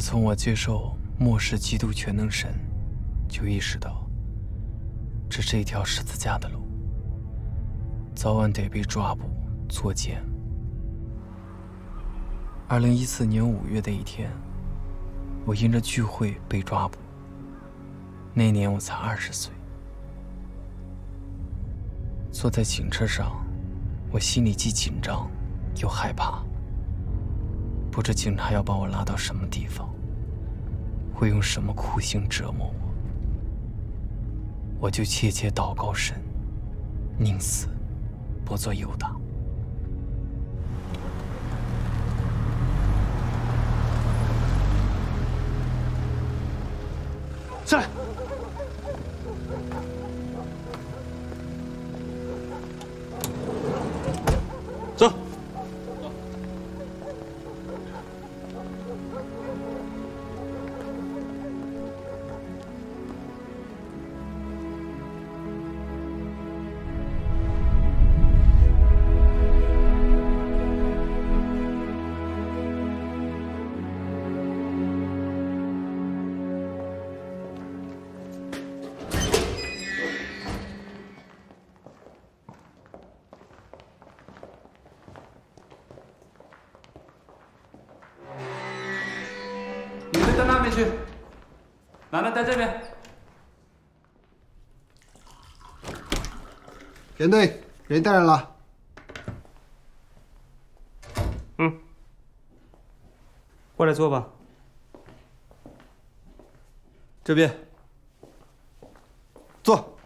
自从我接受末世基督全能神，就意识到，这是一条十字架的路，早晚得被抓捕作奸。二零一四年五月的一天，我因着聚会被抓捕。那年我才二十岁，坐在警车上，我心里既紧张又害怕，不知警察要把我拉到什么地方，会用什么酷刑折磨我。我就切切祷告神，宁死不做游荡。在这边。连队，人带来了。嗯，过来坐吧。这边。坐。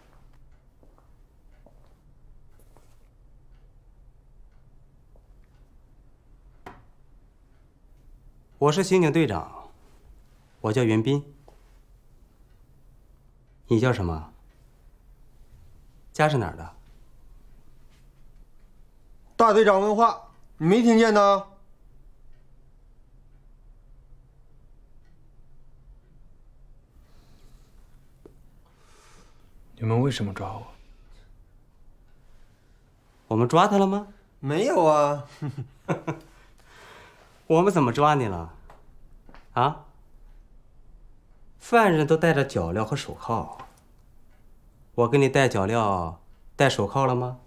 我是刑警队长，我叫袁斌。你叫什么？家是哪儿的？大队长问话，你没听见呢？你们为什么抓我？我们抓他了吗？没有啊。我们怎么抓你了？啊？犯人都戴着脚镣和手铐，我给你戴脚镣、戴手铐了吗？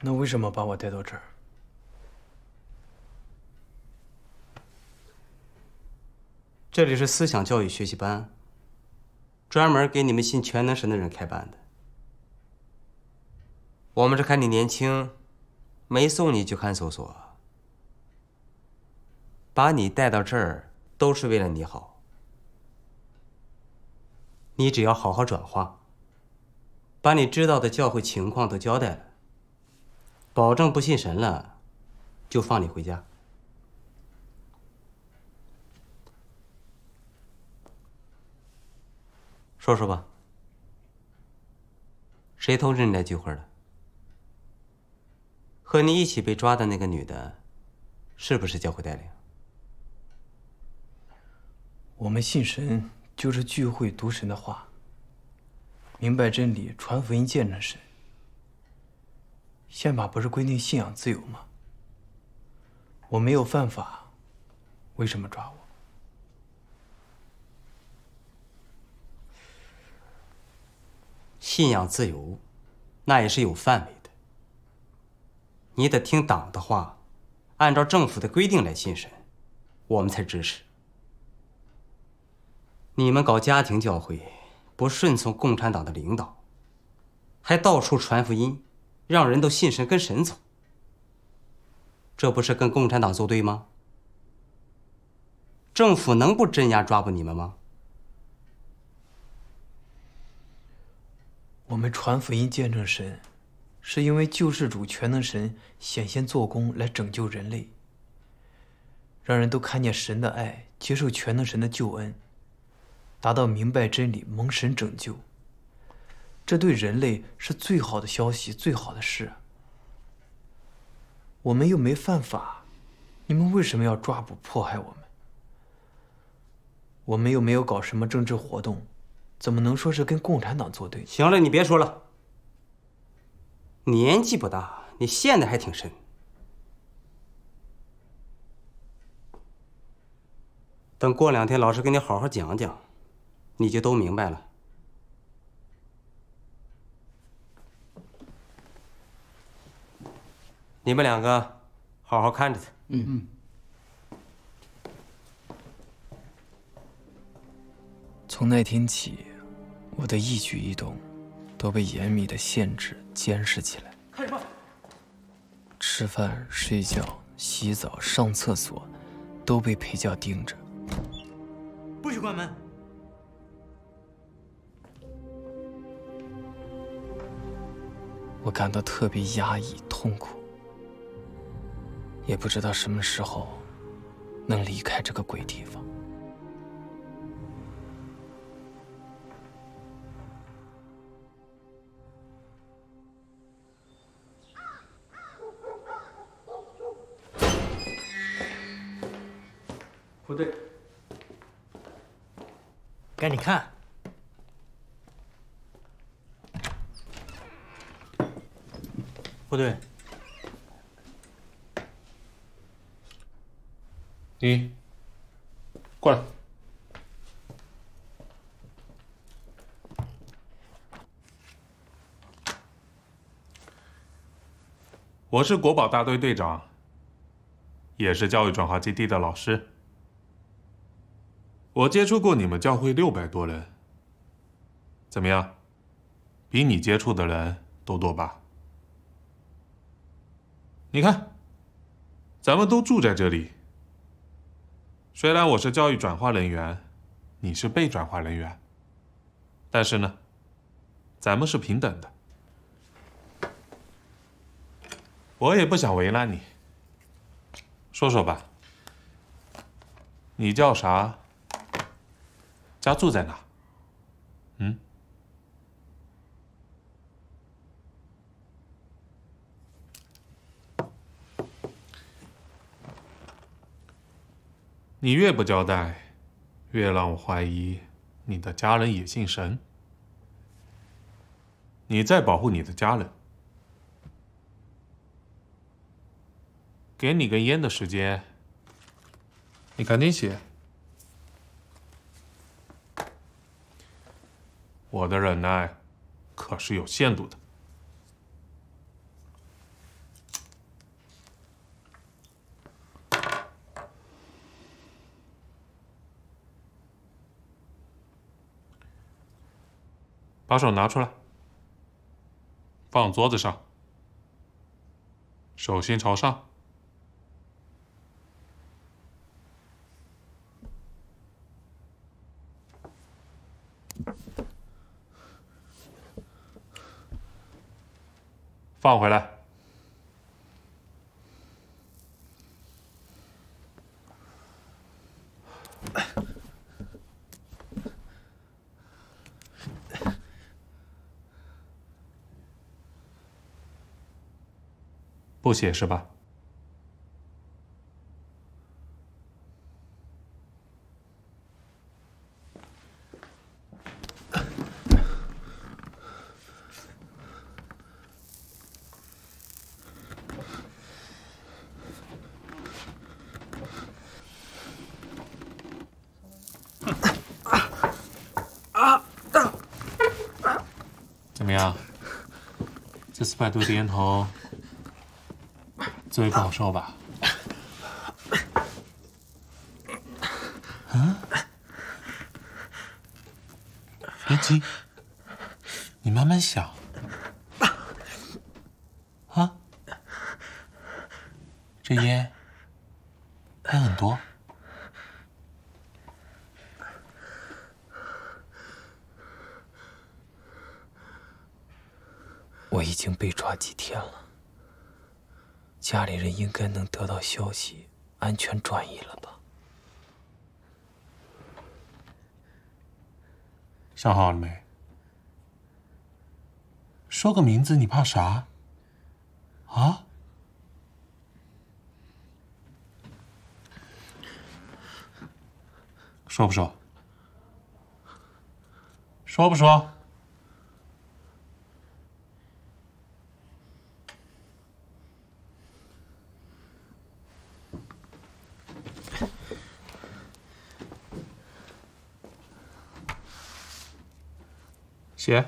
那为什么把我带到这儿？这里是思想教育学习班，专门给你们信全能神的人开办的。我们是看你年轻，没送你去看守所，把你带到这儿都是为了你好。你只要好好转化，把你知道的教会情况都交代了，保证不信神了，就放你回家。说说吧，谁通知你来聚会的？和你一起被抓的那个女的，是不是教会带领？我们信神，就是聚会读神的话，明白真理，传福音，见证神。宪法不是规定信仰自由吗？我没有犯法，为什么抓我？信仰自由，那也是有范围的。你得听党的话，按照政府的规定来信神，我们才支持。你们搞家庭教会，不顺从共产党的领导，还到处传福音，让人都信神跟神走，这不是跟共产党作对吗？政府能不镇压抓捕你们吗？我们传福音见证神，是因为救世主全能神显现做工来拯救人类，让人都看见神的爱，接受全能神的救恩，达到明白真理、蒙神拯救。这对人类是最好的消息，最好的事。我们又没犯法，你们为什么要抓捕迫害我们？我们又没有搞什么政治活动。怎么能说是跟共产党作对？行了，你别说了。年纪不大，你陷得还挺深。等过两天老师给你好好讲讲，你就都明白了。你们两个好好看着他。嗯。从那天起，我的一举一动都被严密的限制、监视起来。看什么？吃饭、睡觉、洗澡、上厕所，都被陪教盯着。不许关门！我感到特别压抑、痛苦，也不知道什么时候能离开这个鬼地方。不对，该你看。不对，你过来。我是国宝大队队长，也是教育转化基地的老师。我接触过你们教会六百多人，怎么样？比你接触的人都多吧？你看，咱们都住在这里。虽然我是教育转化人员，你是被转化人员，但是呢，咱们是平等的。我也不想为难你，说说吧，你叫啥？家住在哪？你越不交代，越让我怀疑你的家人也姓神。你在保护你的家人，给你根烟的时间，你赶紧写。我的忍耐可是有限度的。把手拿出来，放桌子上，手心朝上。放回来。不写是吧？怎么样？这四百度的烟头最为不好受吧？嗯？别急，你慢慢想。啊？这烟还很多。我已经被抓几天了，家里人应该能得到消息，安全转移了吧？想好了没？说个名字，你怕啥？啊？说不说？说不说？写。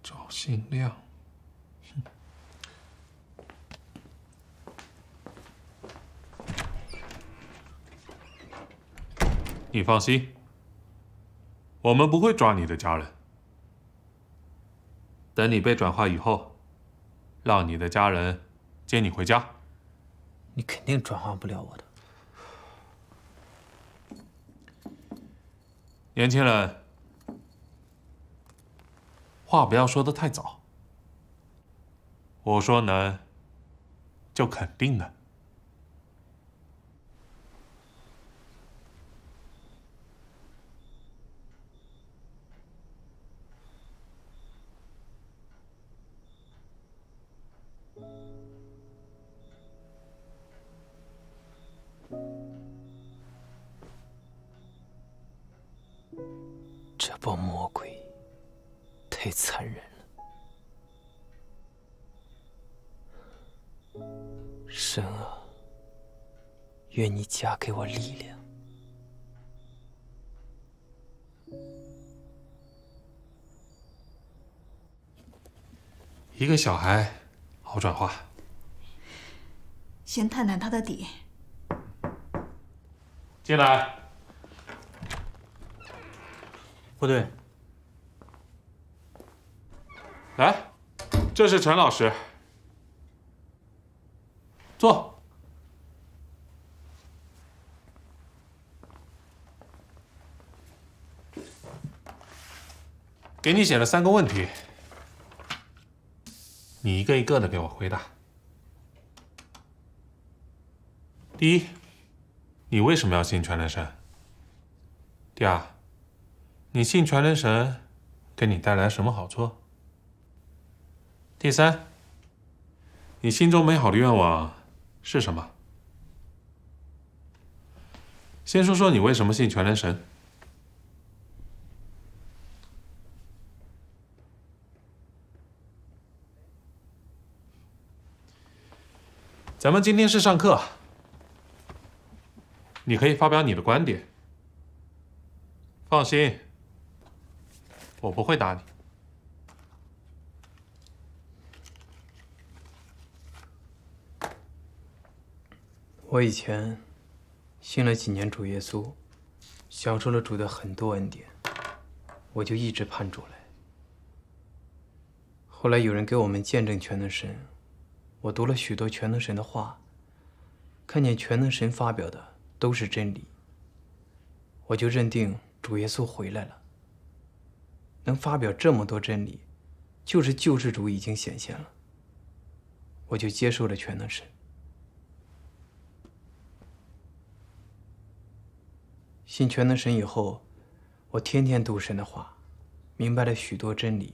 赵新亮，你放心，我们不会抓你的家人。等你被转化以后，让你的家人接你回家。你肯定转化不了我的。年轻人，话不要说的太早。我说能，就肯定能。小孩好转化，先探探他的底。进来。部队，来，这是陈老师，坐。给你写了三个问题，你一个一个的给我回答。第一，你为什么要信全能神？第二，你信全能神，给你带来什么好处？第三，你心中美好的愿望是什么？先说说你为什么信全能神。咱们今天是上课，你可以发表你的观点。放心，我不会打你。我以前信了几年主耶稣，享受了主的很多恩典，我就一直盼主来。后来有人给我们见证全能神，我读了许多全能神的话，看见全能神发表的都是真理，我就认定主耶稣回来了。能发表这么多真理，就是救世主已经显现了，我就接受了全能神。信全能神以后，我天天读神的话，明白了许多真理，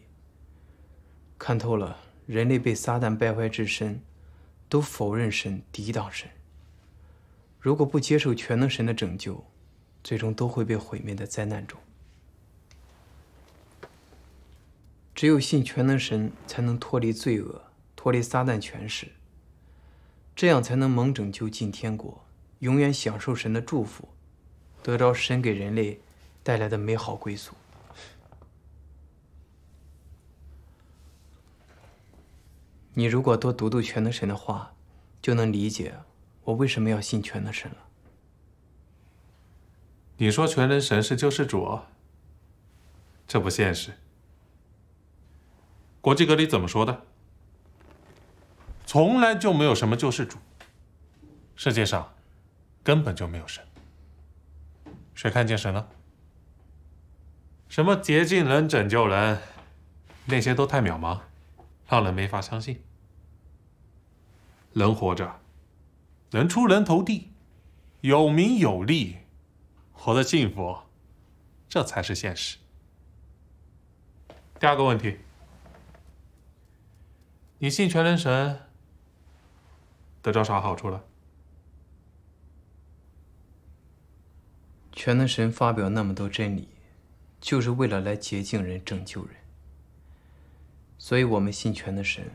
看透了人类被撒旦败坏至深，都否认神、抵挡神。如果不接受全能神的拯救，最终都会被毁灭在灾难中。只有信全能神，才能脱离罪恶，脱离撒旦权势，这样才能蒙拯救进天国，永远享受神的祝福。得着神给人类带来的美好归宿。你如果多读读全能神的话，就能理解我为什么要信全能神了。你说全能神是救世主，这不现实。国际隔离怎么说的？从来就没有什么救世主，世界上根本就没有神。谁看见神了？什么洁净人、拯救人，那些都太渺茫，让人没法相信。人活着，能出人头地，有名有利，活得幸福，这才是现实。第二个问题，你信全能神，得着啥好处了？全能神发表那么多真理，就是为了来洁净人、拯救人。所以，我们信全能神，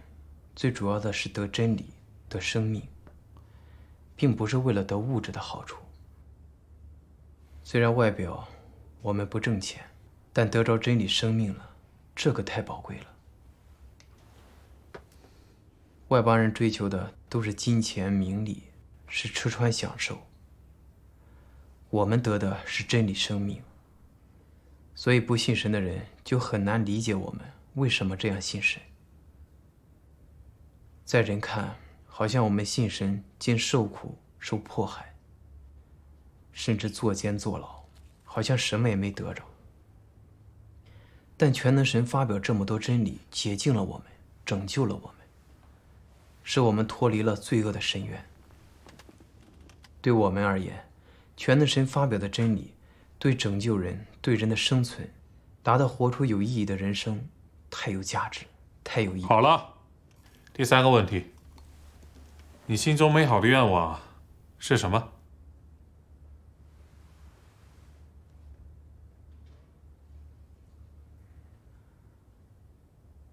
最主要的是得真理、得生命，并不是为了得物质的好处。虽然外表我们不挣钱，但得着真理、生命了，这个太宝贵了。外邦人追求的都是金钱、名利，是吃穿享受。我们得的是真理、生命。所以，不信神的人就很难理解我们为什么这样信神。在人看，好像我们信神，竟受苦、受迫害，甚至坐监坐牢，好像什么也没得着。但全能神发表这么多真理，洁净了我们，拯救了我们。使我们脱离了罪恶的深渊。对我们而言，全能神发表的真理，对拯救人、对人的生存，达到活出有意义的人生，太有价值，太有意义。好了，第三个问题，你心中美好的愿望是什么？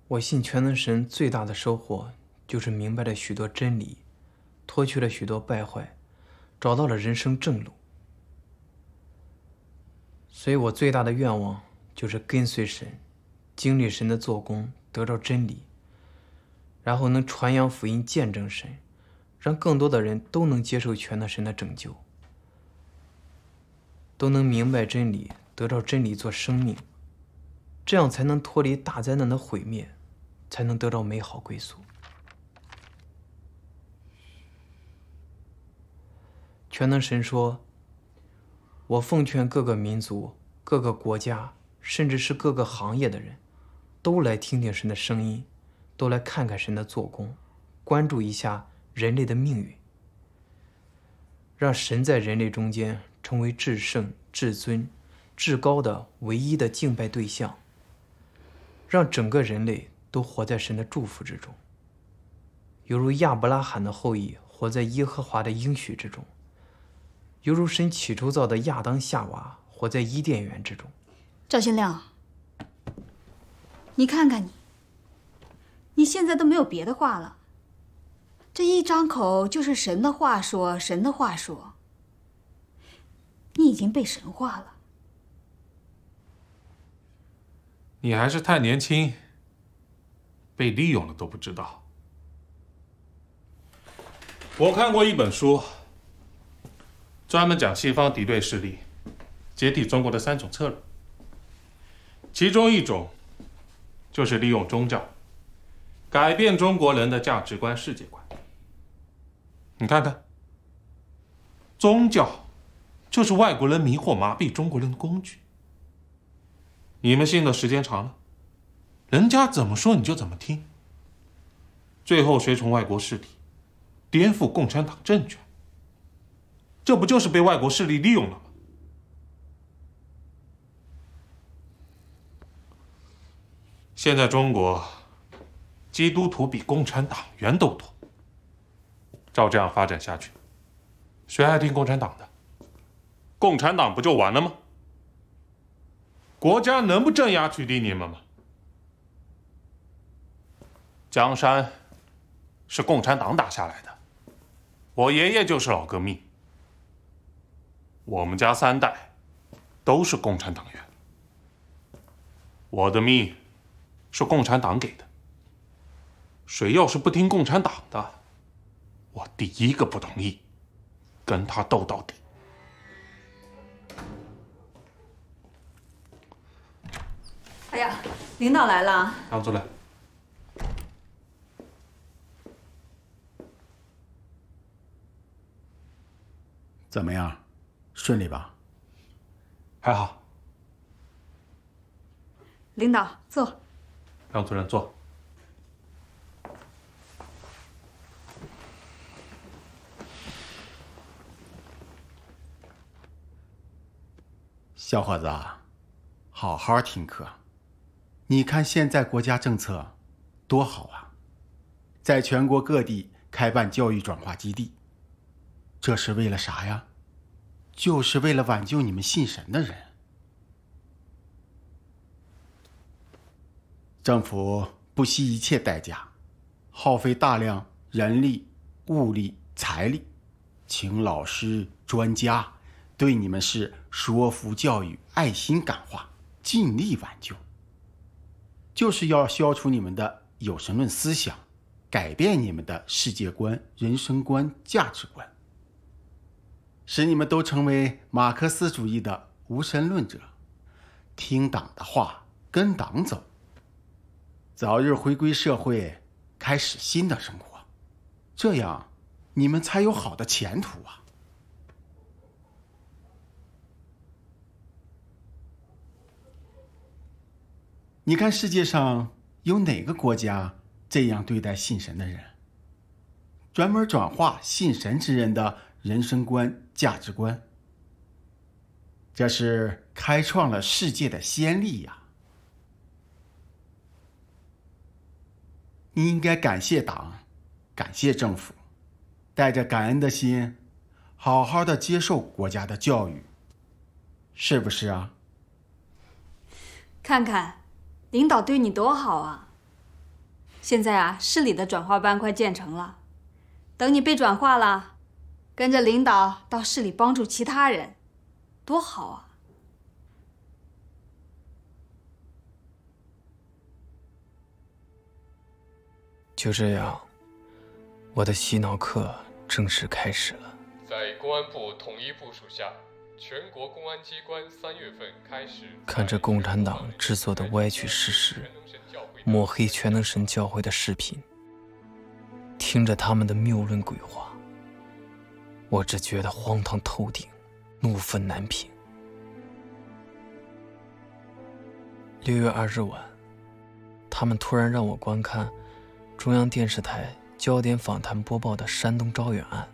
我信全能神最大的收获。就是明白了许多真理，脱去了许多败坏，找到了人生正路。所以我最大的愿望就是跟随神，经历神的做工，得到真理，然后能传扬福音，见证神，让更多的人都能接受全能神的拯救，都能明白真理，得到真理做生命，这样才能脱离大灾难的毁灭，才能得到美好归宿。全能神说：“我奉劝各个民族、各个国家，甚至是各个行业的人，都来听听神的声音，都来看看神的做工，关注一下人类的命运，让神在人类中间成为至圣、至尊、至高的唯一的敬拜对象，让整个人类都活在神的祝福之中，犹如亚伯拉罕的后裔活在耶和华的应许之中。”犹如神起初造的亚当夏娃，活在伊甸园之中。赵新亮，你看看你，你现在都没有别的话了，这一张口就是神的话说，神的话说。你已经被神化了。你还是太年轻，被利用了都不知道。我看过一本书。专门讲西方敌对势力解体中国的三种策略，其中一种就是利用宗教改变中国人的价值观、世界观。你看看，宗教就是外国人迷惑、麻痹中国人的工具。你们信的时间长了，人家怎么说你就怎么听，最后随从外国势力，颠覆共产党政权。这不就是被外国势力利用了吗？现在中国基督徒比共产党员都多，照这样发展下去，谁还听共产党的？共产党不就完了吗？国家能不镇压取缔你们吗？江山是共产党打下来的，我爷爷就是老革命。我们家三代都是共产党员，我的命是共产党给的。谁要是不听共产党的，我第一个不同意，跟他斗到底。哎呀，领导来了，张主任，怎么样？顺利吧？还好。领导坐。张主任坐。小伙子，好好听课。你看现在国家政策多好啊，在全国各地开办教育转化基地。这是为了啥呀？就是为了挽救你们信神的人。政府不惜一切代价，耗费大量人力、物力、财力，请老师、专家对你们是说服教育、爱心感化，尽力挽救。就是要消除你们的有神论思想，改变你们的世界观、人生观、价值观，使你们都成为马克思主义的无神论者，听党的话，跟党走，早日回归社会，开始新的生活，这样你们才有好的前途啊！你看世界上有哪个国家这样对待信神的人？专门转化信神之人的人生观、价值观，这是开创了世界的先例呀！你应该感谢党，感谢政府，带着感恩的心，好好的接受国家的教育，是不是啊？看看。领导对你多好啊！现在啊，市里的转化班快建成了，等你被转化了，跟着领导到市里帮助其他人，多好啊！就这样，我的洗脑课正式开始了。在公安部统一部署下。全国公安机关三月份开始看着共产党制作的歪曲事实、抹黑全能神教会的视频，听着他们的谬论鬼话，我只觉得荒唐透顶，怒愤难平。六月二日晚，他们突然让我观看中央电视台焦点访谈播报的山东招远案，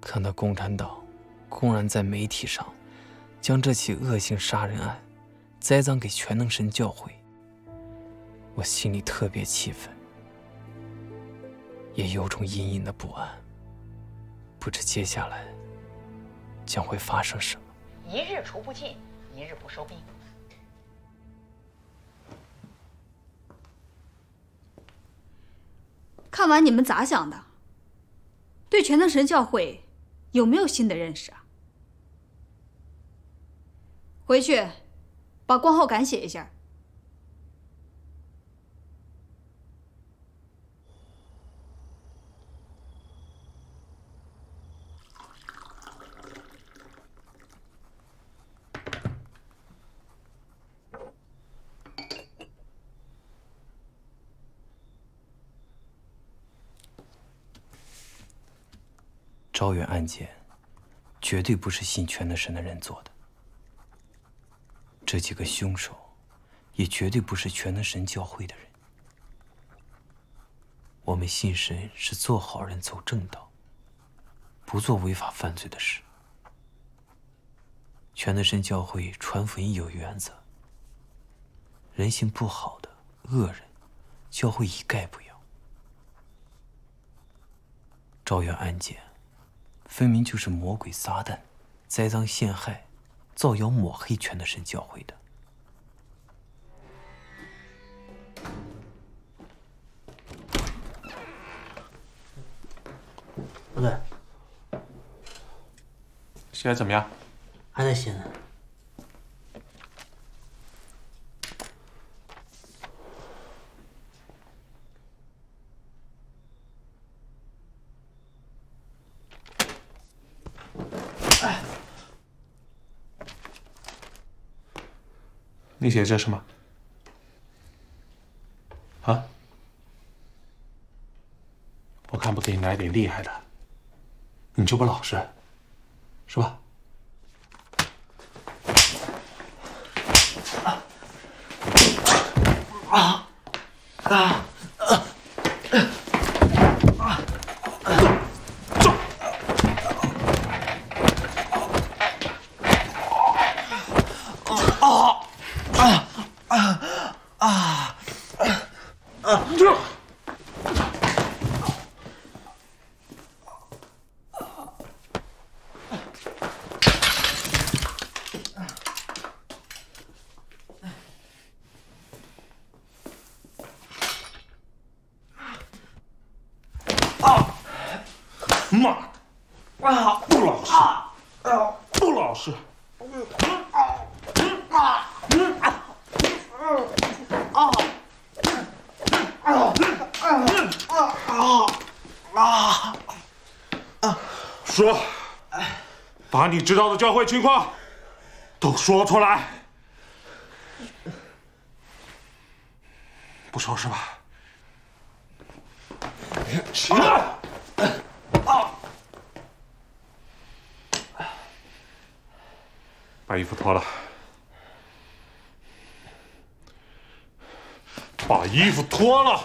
看到共产党。公然在媒体上将这起恶性杀人案栽赃给全能神教会，我心里特别气愤，也有种隐隐的不安，不知接下来将会发生什么。一日除不尽，一日不收兵。看完你们咋想的？对全能神教会有没有新的认识啊？回去，把观后感写一下。招远案件，绝对不是信全能神的人做的。这几个凶手，也绝对不是全能神教会的人。我们信神是做好人、走正道，不做违法犯罪的事。全能神教会传福音有原则，人性不好的恶人，教会一概不要。招远案件，分明就是魔鬼撒旦栽赃陷害。造谣抹黑全德神教会的，不对，写的怎么样？还在写呢。你写这是吗？啊？我看不给你来点厉害的，你就不老实，是吧？啊！啊！妈的！啊，不老实！啊，不老实！说，把你知道的教会情况都说出来。不说是吧？起来！把衣服脱了，把衣服脱了。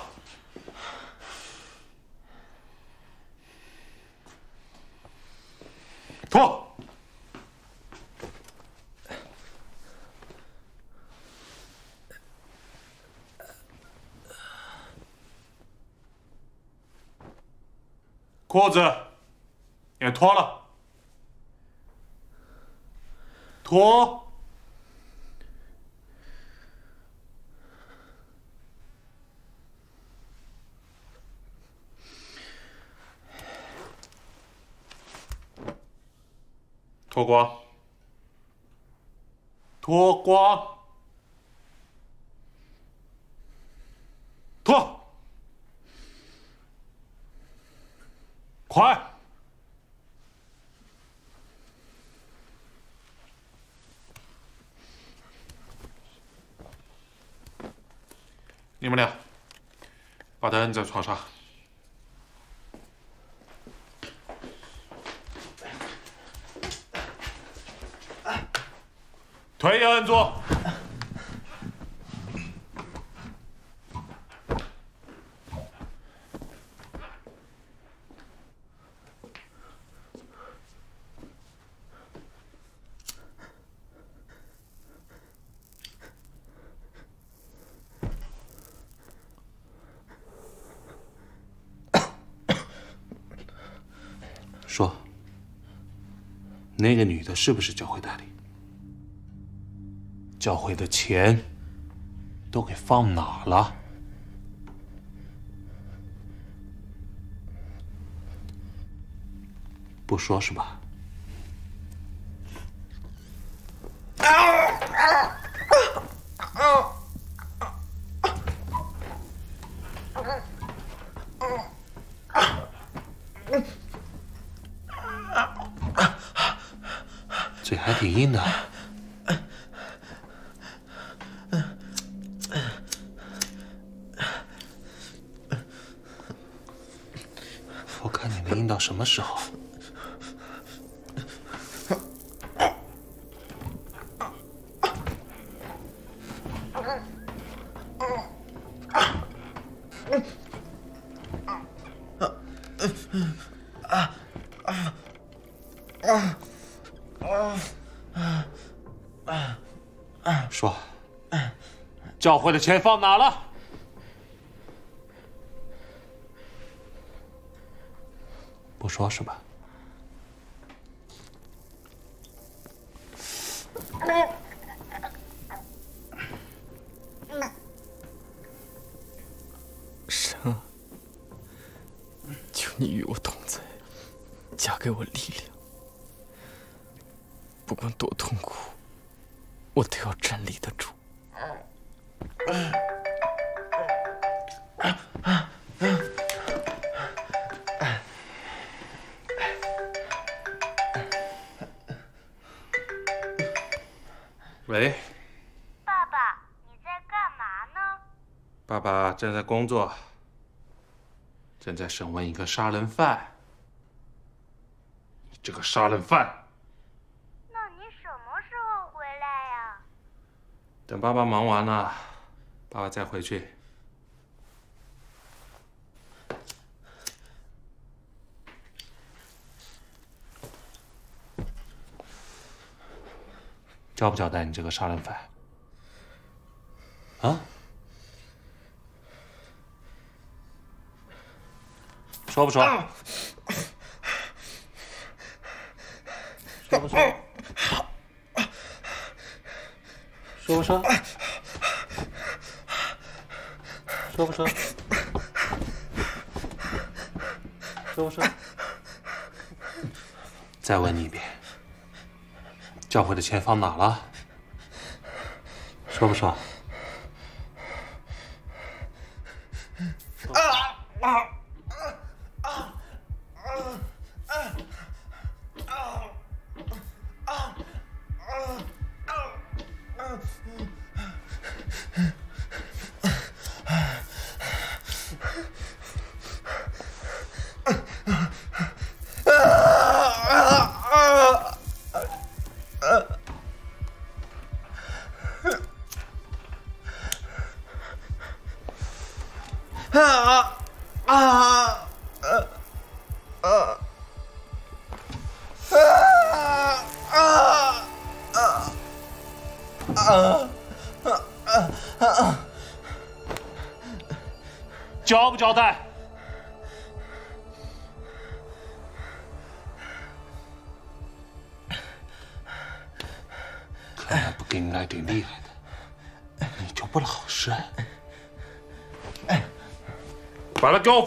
脱！裤子也脱了，脱！脱光，脱光，脱，快！你们俩把他摁在床上。腿也摁住。说，那个女的是不是教会代理？教会的钱都给放哪了？不说是吧？嘴还挺硬的。我看你能硬到什么时候？说，教我的钱放哪了？不说是吧？正在工作，正在审问一个杀人犯。你这个杀人犯！那你什么时候回来呀？等爸爸忙完了，爸爸再回去。交不交代你这个杀人犯？说不说？说不说？说不说？说不说？说不说？再问你一遍，教会的钱放哪了？说不说？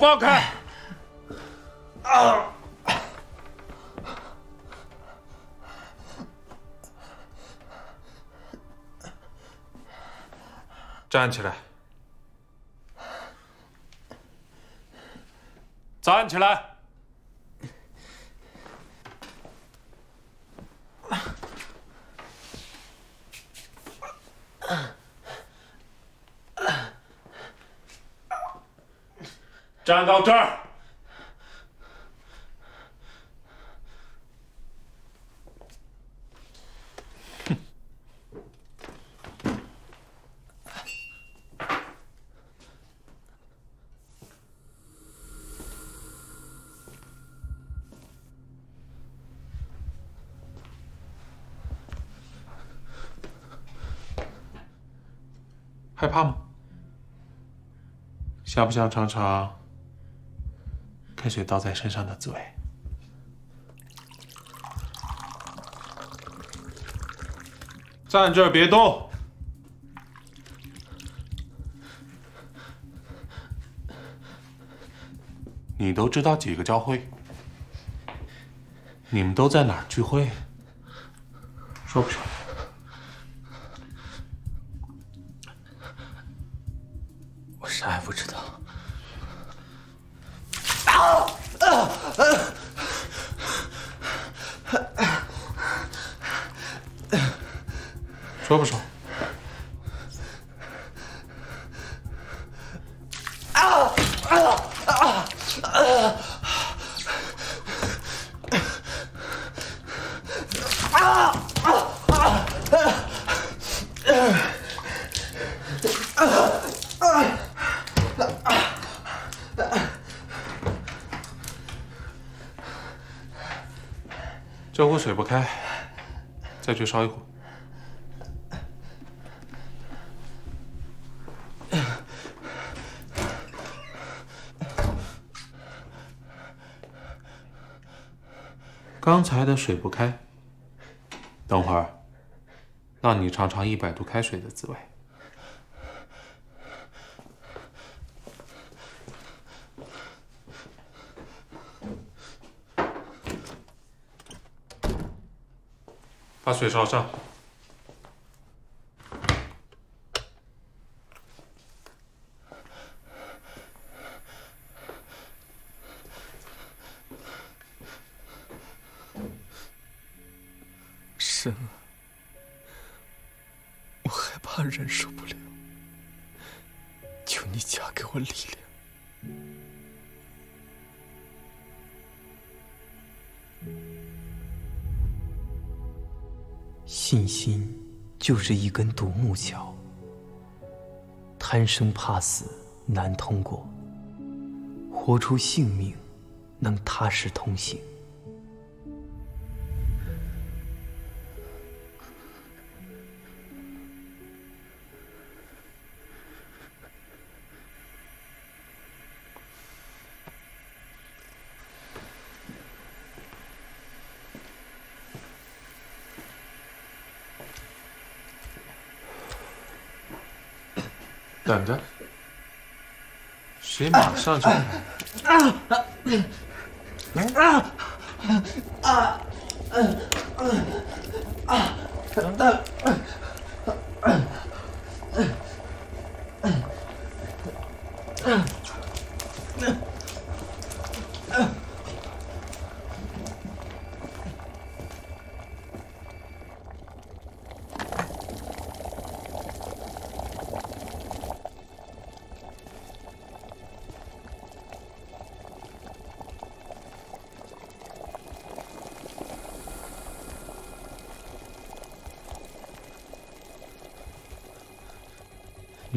放开。到这儿！害怕吗？想不想尝尝开水倒在身上的滋味？站这儿别动！你都知道几个教会？你们都在哪儿聚会？说不说？我啥也不知道。啊啊说不说？啊啊啊啊！啊啊这壶水不开，再去烧一壶。刚才的水不开，等会儿让你尝尝一百度开水的滋味。水烧上。贪生怕死难通过，活出性命能踏实通行。马上就来。啊啊啊！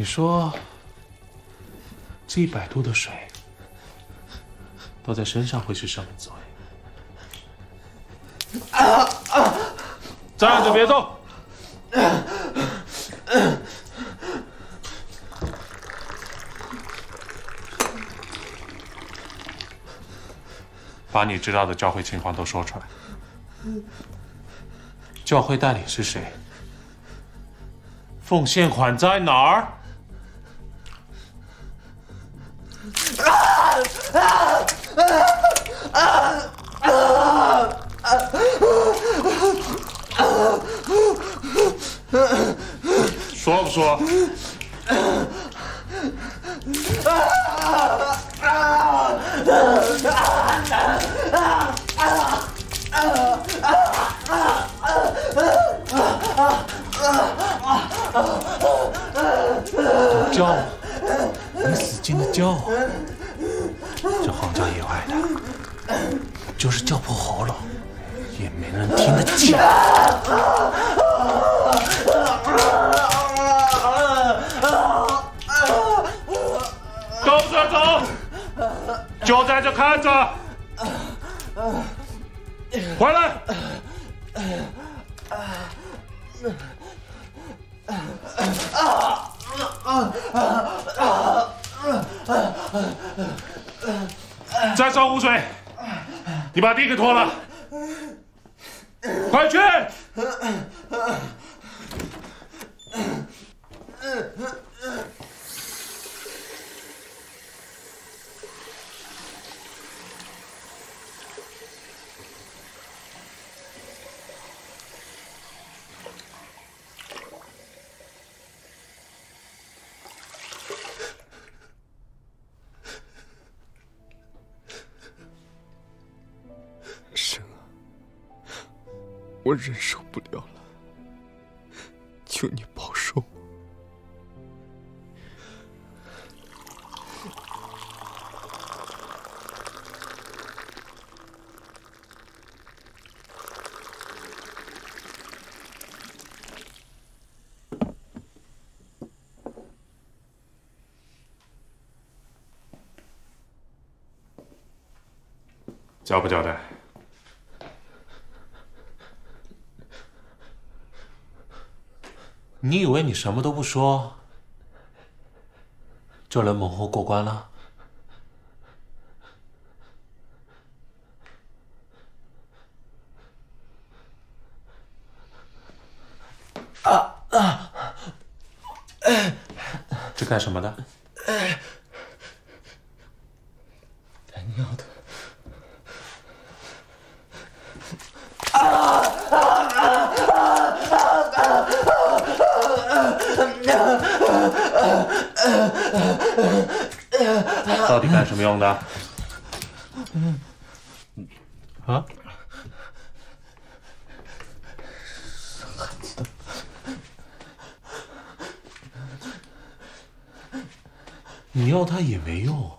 你说，这一百度的水倒在身上会是什么滋味？站着别动！把你知道的教会情况都说出来。教会代理是谁？奉献款在哪儿？交不交代？你以为你什么都不说，就能蒙混过关了？啊啊！这干什么的？干什么用的？啊？你要它也没用。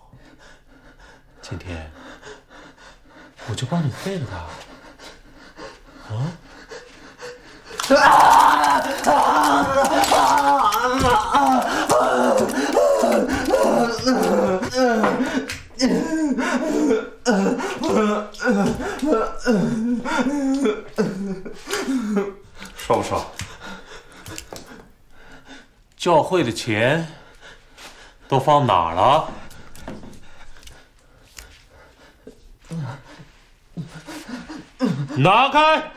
今天我就帮你废了它。啊？说不说？教会的钱都放哪儿了？拿开！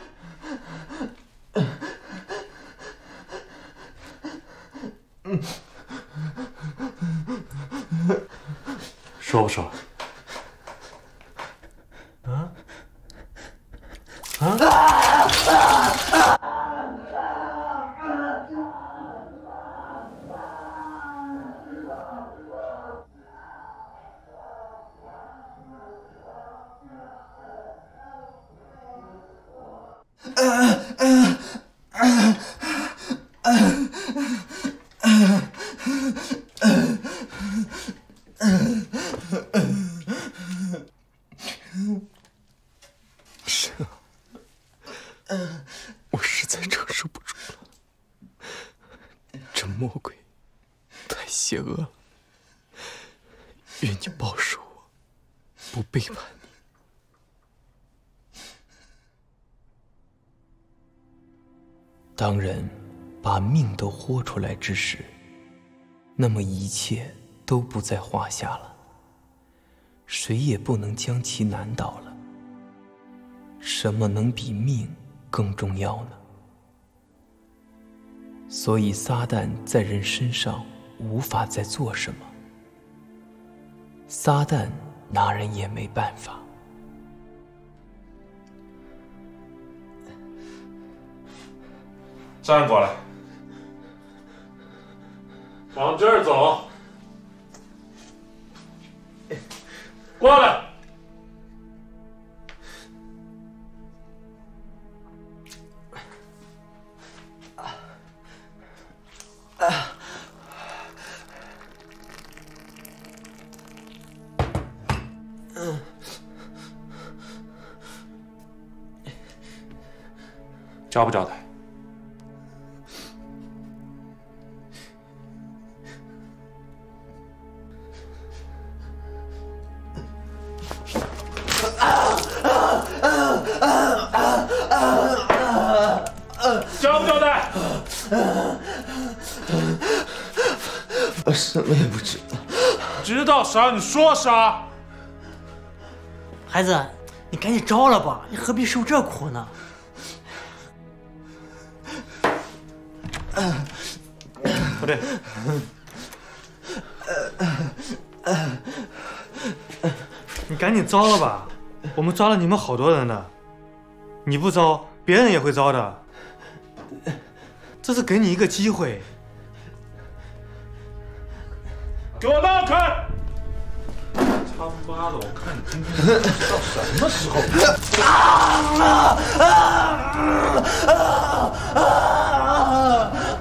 说不说？啊？啊？神啊，我实在承受不住了，这魔鬼太邪恶了，愿你保守我，不背叛你。当人把命都豁出来之时，那么一切都不在话下了，谁也不能将其难倒了。什么能比命更重要呢？所以撒旦在人身上无法再做什么，撒旦拿人也没办法。站过来，往这儿走，过来。交不交代？什么也不知道。知道啥你说啥。孩子，你赶紧招了吧，你何必受这苦呢？不对，你赶紧招了吧，我们抓了你们好多人呢，你不招，别人也会招的。这是给你一个机会，给我闹开！他妈的，我看你今天到什么时候？啊啊啊啊啊啊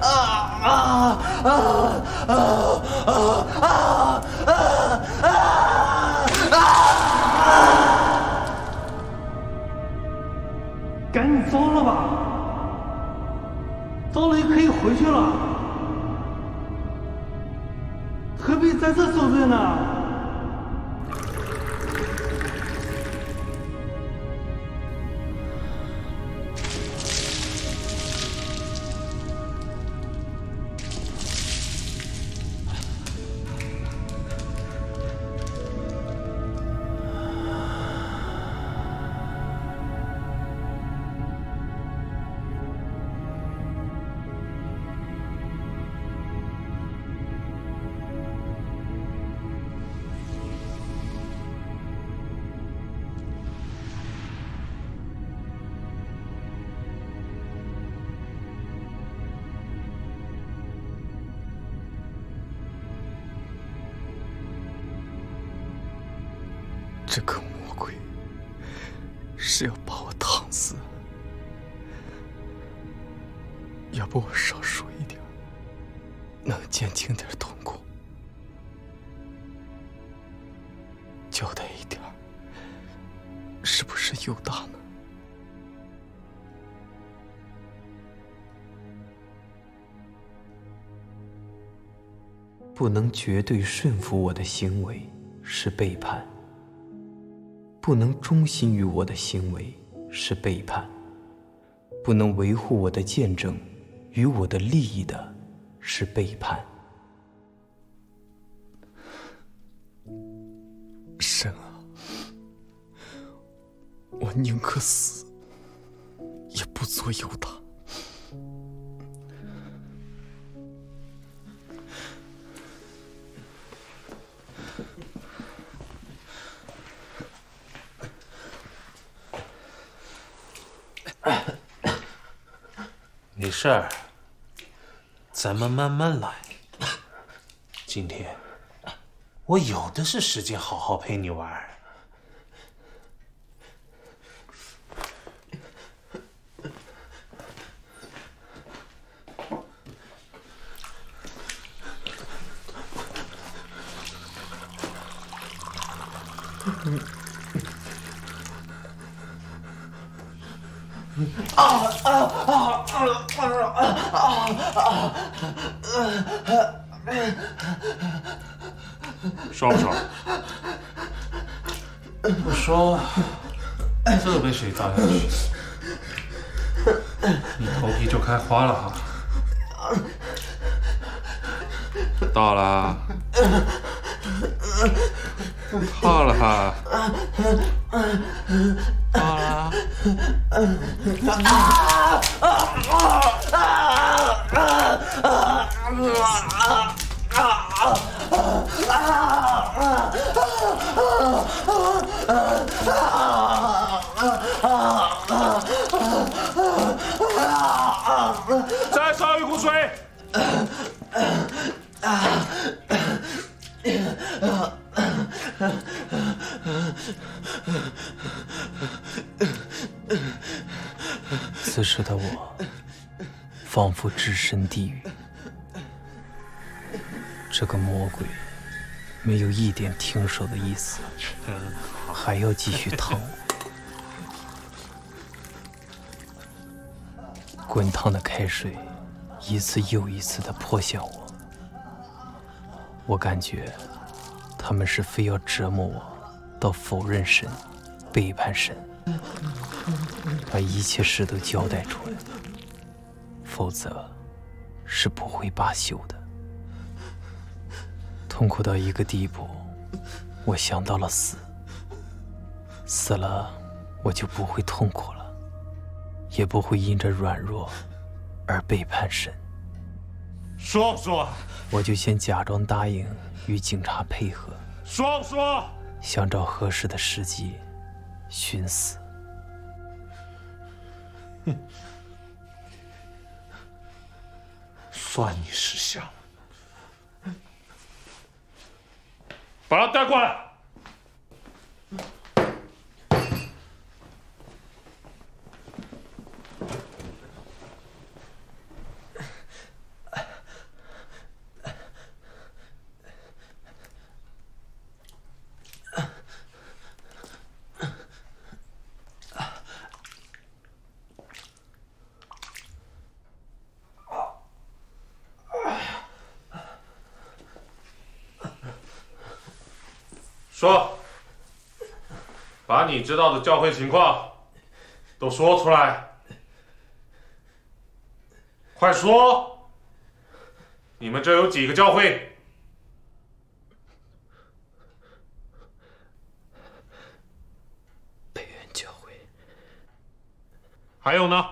啊啊啊啊啊啊啊啊啊！赶紧疯了吧，疯了就可以回去了。何必在这受罪呢？这个魔鬼是要把我烫死，要不我少说一点，能减轻点痛苦，交代一点，是不是又大呢？不能绝对顺服我的行为是背叛，不能忠心于我的行为是背叛，不能维护我的见证与我的利益的是背叛。神啊，我宁可死，也不做犹大。事儿，咱们慢慢来。今天。我有的是时间好好陪你玩儿。啊啊啊啊啊爽不爽？不说，这被水砸下去，你头皮就开花了哈。到了，到了哈，到了。再烧一壶水。此时的我，仿佛置身地狱。这个魔鬼没有一点停手的意思，还要继续烫我。滚烫的开水一次又一次的泼向我，我感觉他们是非要折磨我到否认神、背叛神，把一切事都交代出来，否则是不会罢休的。痛苦到一个地步，我想到了死，死了我就不会痛苦了。也不会因着软弱而背叛神。说不说？我就先假装答应与警察配合。说不说？想找合适的时机寻死。哼，算你识相。把他带过来。说，把你知道的教会情况都说出来，快说！你们这有几个教会？北苑教会。还有呢？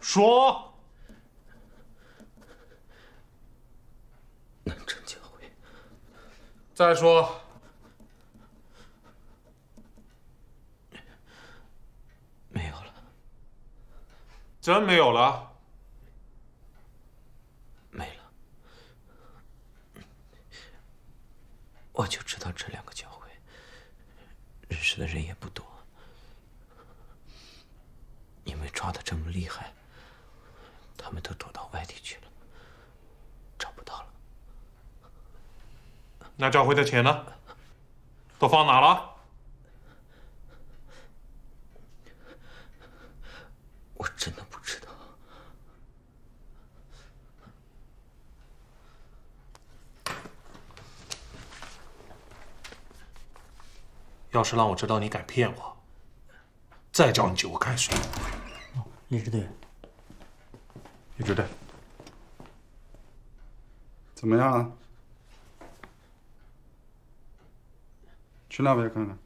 说。南城教会。再说。没有了。真没有了？没了。我就知道这两个教会，认识的人也不多。因为抓的这么厉害，他们都躲到外地去了，找不到了。那教会的钱呢？都放哪了？我真的不知道。要是让我知道你敢骗我，再叫你救我开水。李支队，李支队，怎么样了？去那边看看。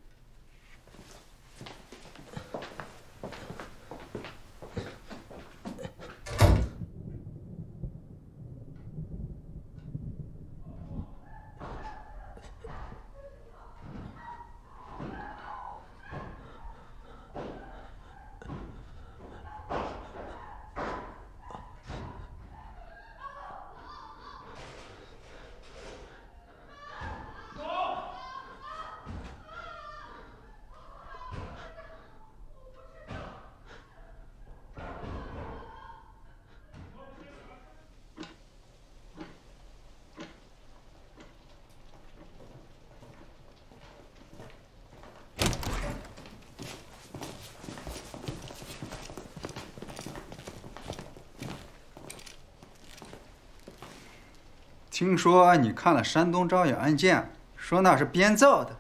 说你看了山东招远案件，说那是编造的。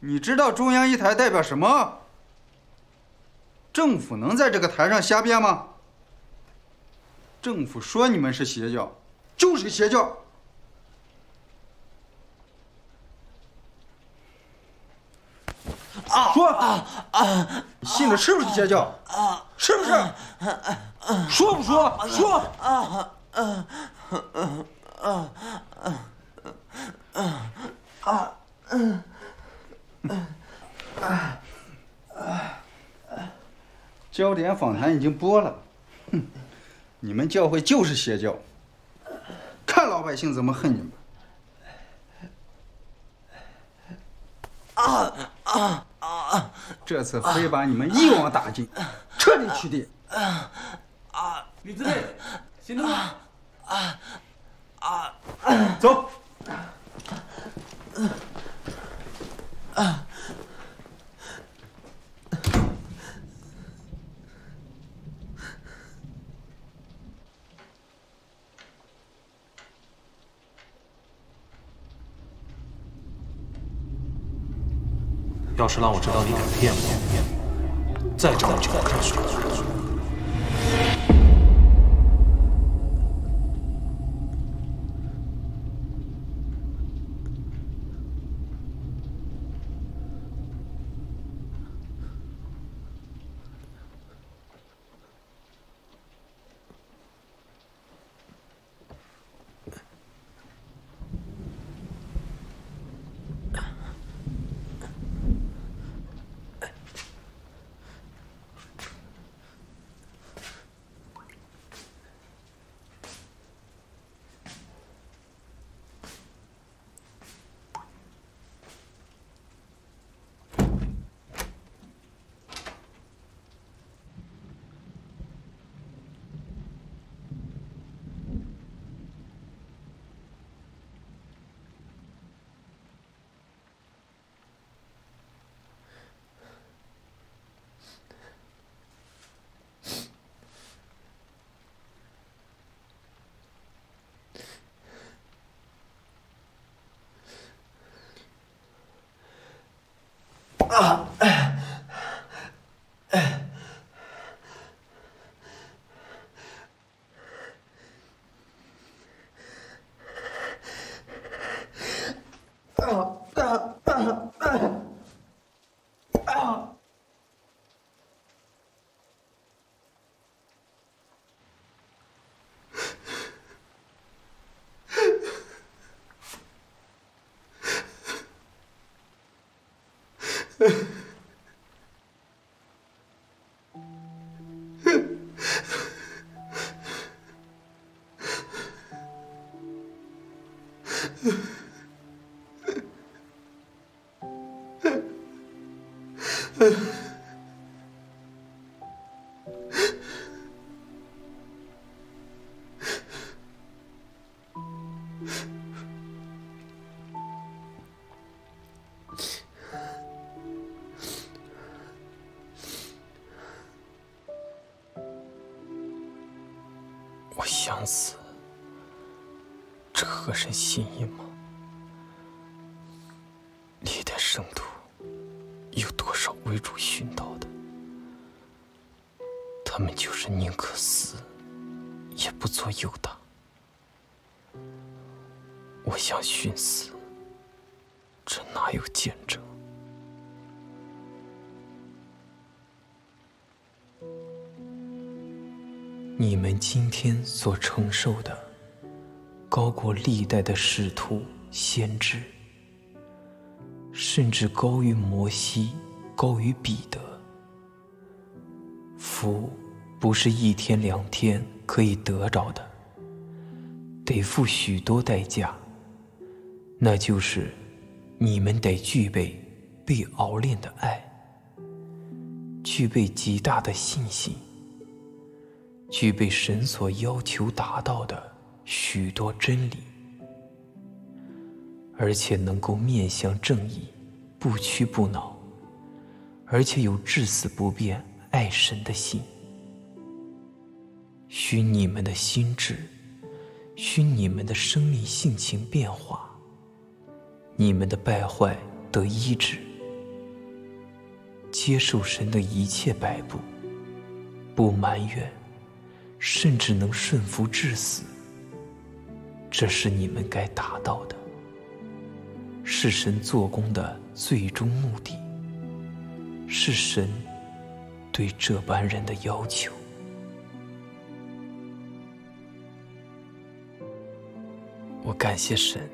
你知道中央一台代表什么？政府能在这个台上瞎编吗？政府说你们是邪教，就是邪教。说啊啊！你信的是不是邪教？啊，是不是？说不说？说啊啊啊啊啊啊嗯啊啊！焦点访谈已经播了，哼，你们教会就是邪教，看老百姓怎么恨你们！啊啊啊！这次非把你们一网打尽，彻底取缔！啊啊！李子妹，行动了！啊啊！走！啊！要是让我知道你敢骗我，再找你就不认输。啊！哎哎！啊 想死，这合神心意吗？你们今天所承受的，高过历代的使徒、先知，甚至高于摩西，高于彼得。福不是一天两天可以得着的，得付许多代价。那就是你们得具备被熬炼的爱，具备极大的信心。具备神所要求达到的许多真理，而且能够面向正义，不屈不挠，而且有至死不变爱神的心。需你们的心智，需你们的生命性情变化，你们的败坏得医治，接受神的一切摆布，不埋怨，甚至能顺服至死。这是你们该达到的，是神做工的最终目的，是神对这般人的要求。我感谢神，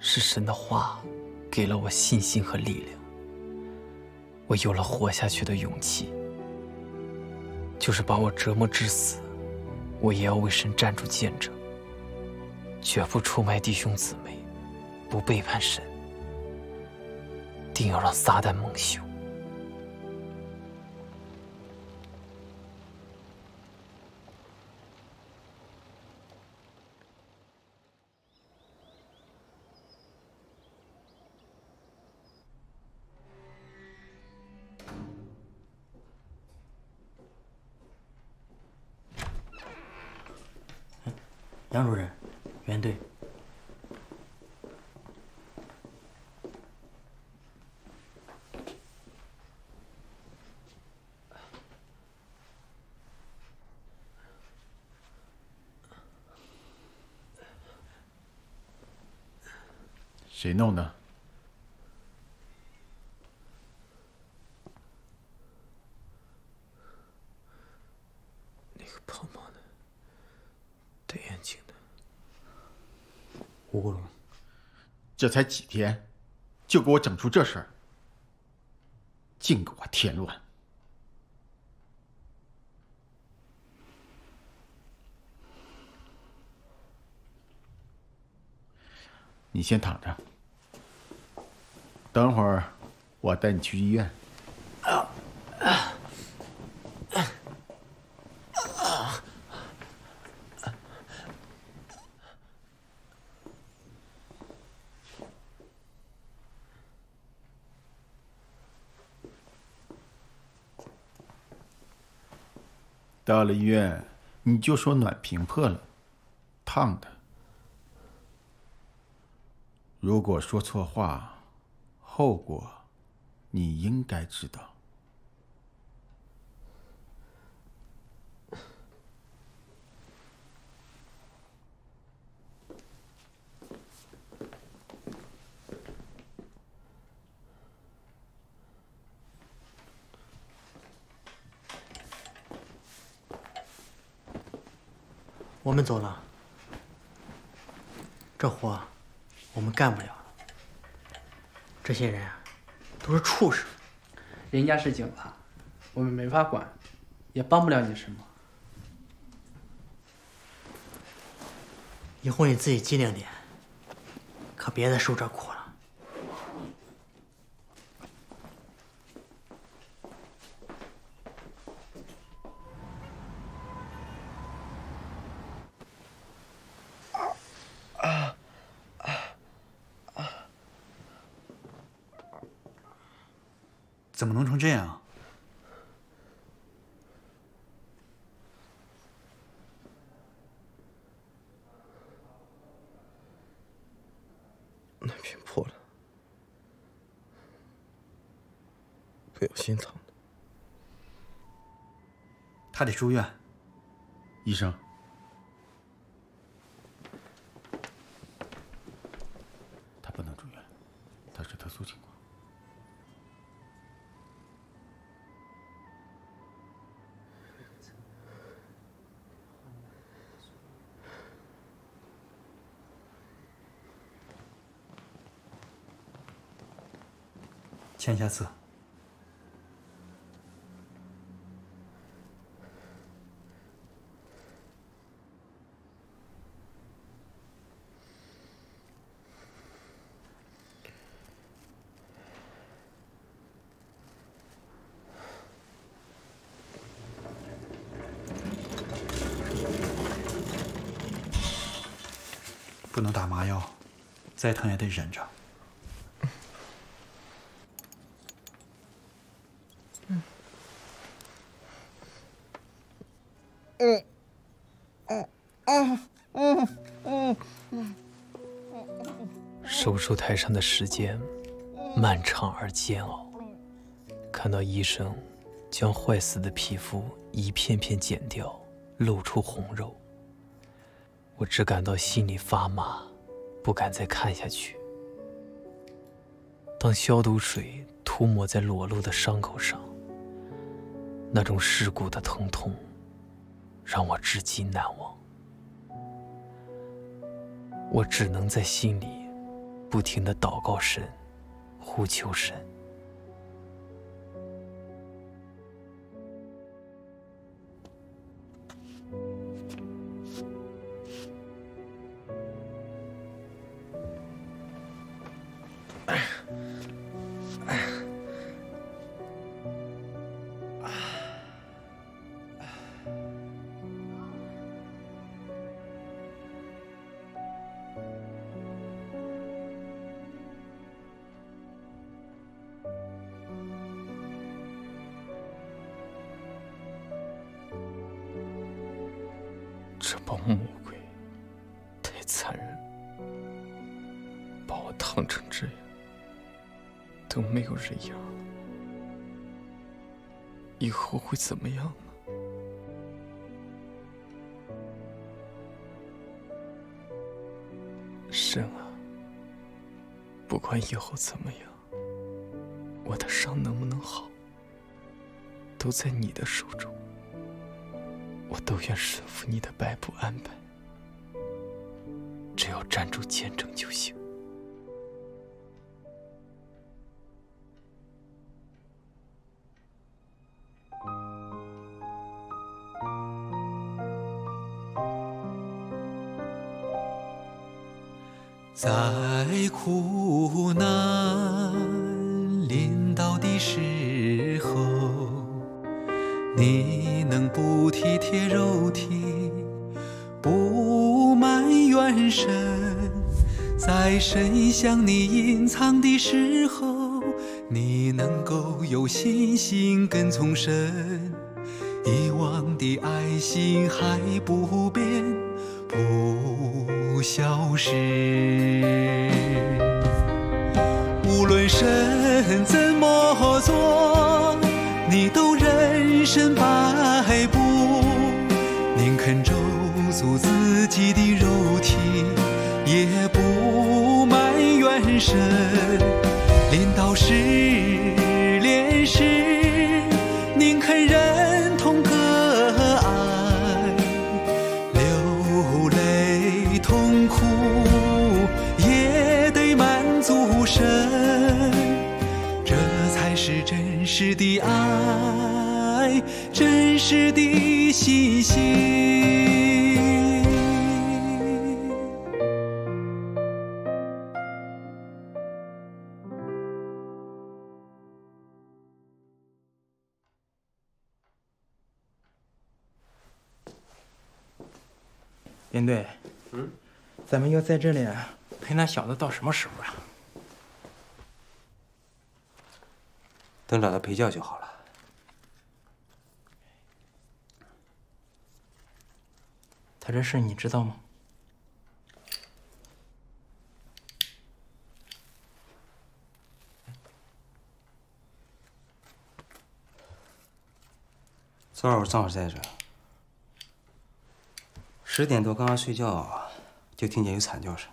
是神的话给了我信心和力量，我有了活下去的勇气。就是把我折磨致死，我也要为神站住见证。绝不出卖弟兄姊妹，不背叛神，定要让撒旦蒙羞。谁弄的？那个胖胖的，戴眼镜的，吴国荣，这才几天，就给我整出这事儿，净给我添乱！你先躺着，等会儿我带你去医院。到了医院，你就说暖瓶破了，烫的。如果说错话，后果你应该知道。我们走了，这活我们干不了。这些人啊，都是畜生。人家是警察，我们没法管，也帮不了你什么。以后你自己机灵点，可别再受这苦了。怎么能成这样？那瓶破了，不小心烫的。他得住院。医生，他不能住院，他是特殊情况。签下字。不能打麻药，再疼也得忍着。嗯，手术台上的时间漫长而煎熬，看到医生将坏死的皮肤一片片剪掉，露出红肉，我只感到心里发麻，不敢再看下去。当消毒水涂抹在裸露的伤口上，那种蚀骨的疼痛让我至今难忘。我只能在心里不停的祷告神，呼求神。管以后怎么样，我的伤能不能好，都在你的手中。我都愿顺服你的摆布安排，只要站住见证就行。在苦难临到的时候，你能不体贴肉体，不埋怨神，在神向你隐藏的时候，你能够有信心跟从神，以往的爱心还不变。不消失。连到时咱们要在这里陪那小子到什么时候啊？等找他陪教就好了。他这事你知道吗？昨晚我正好在这，十点多刚刚睡觉，就听见有惨叫声。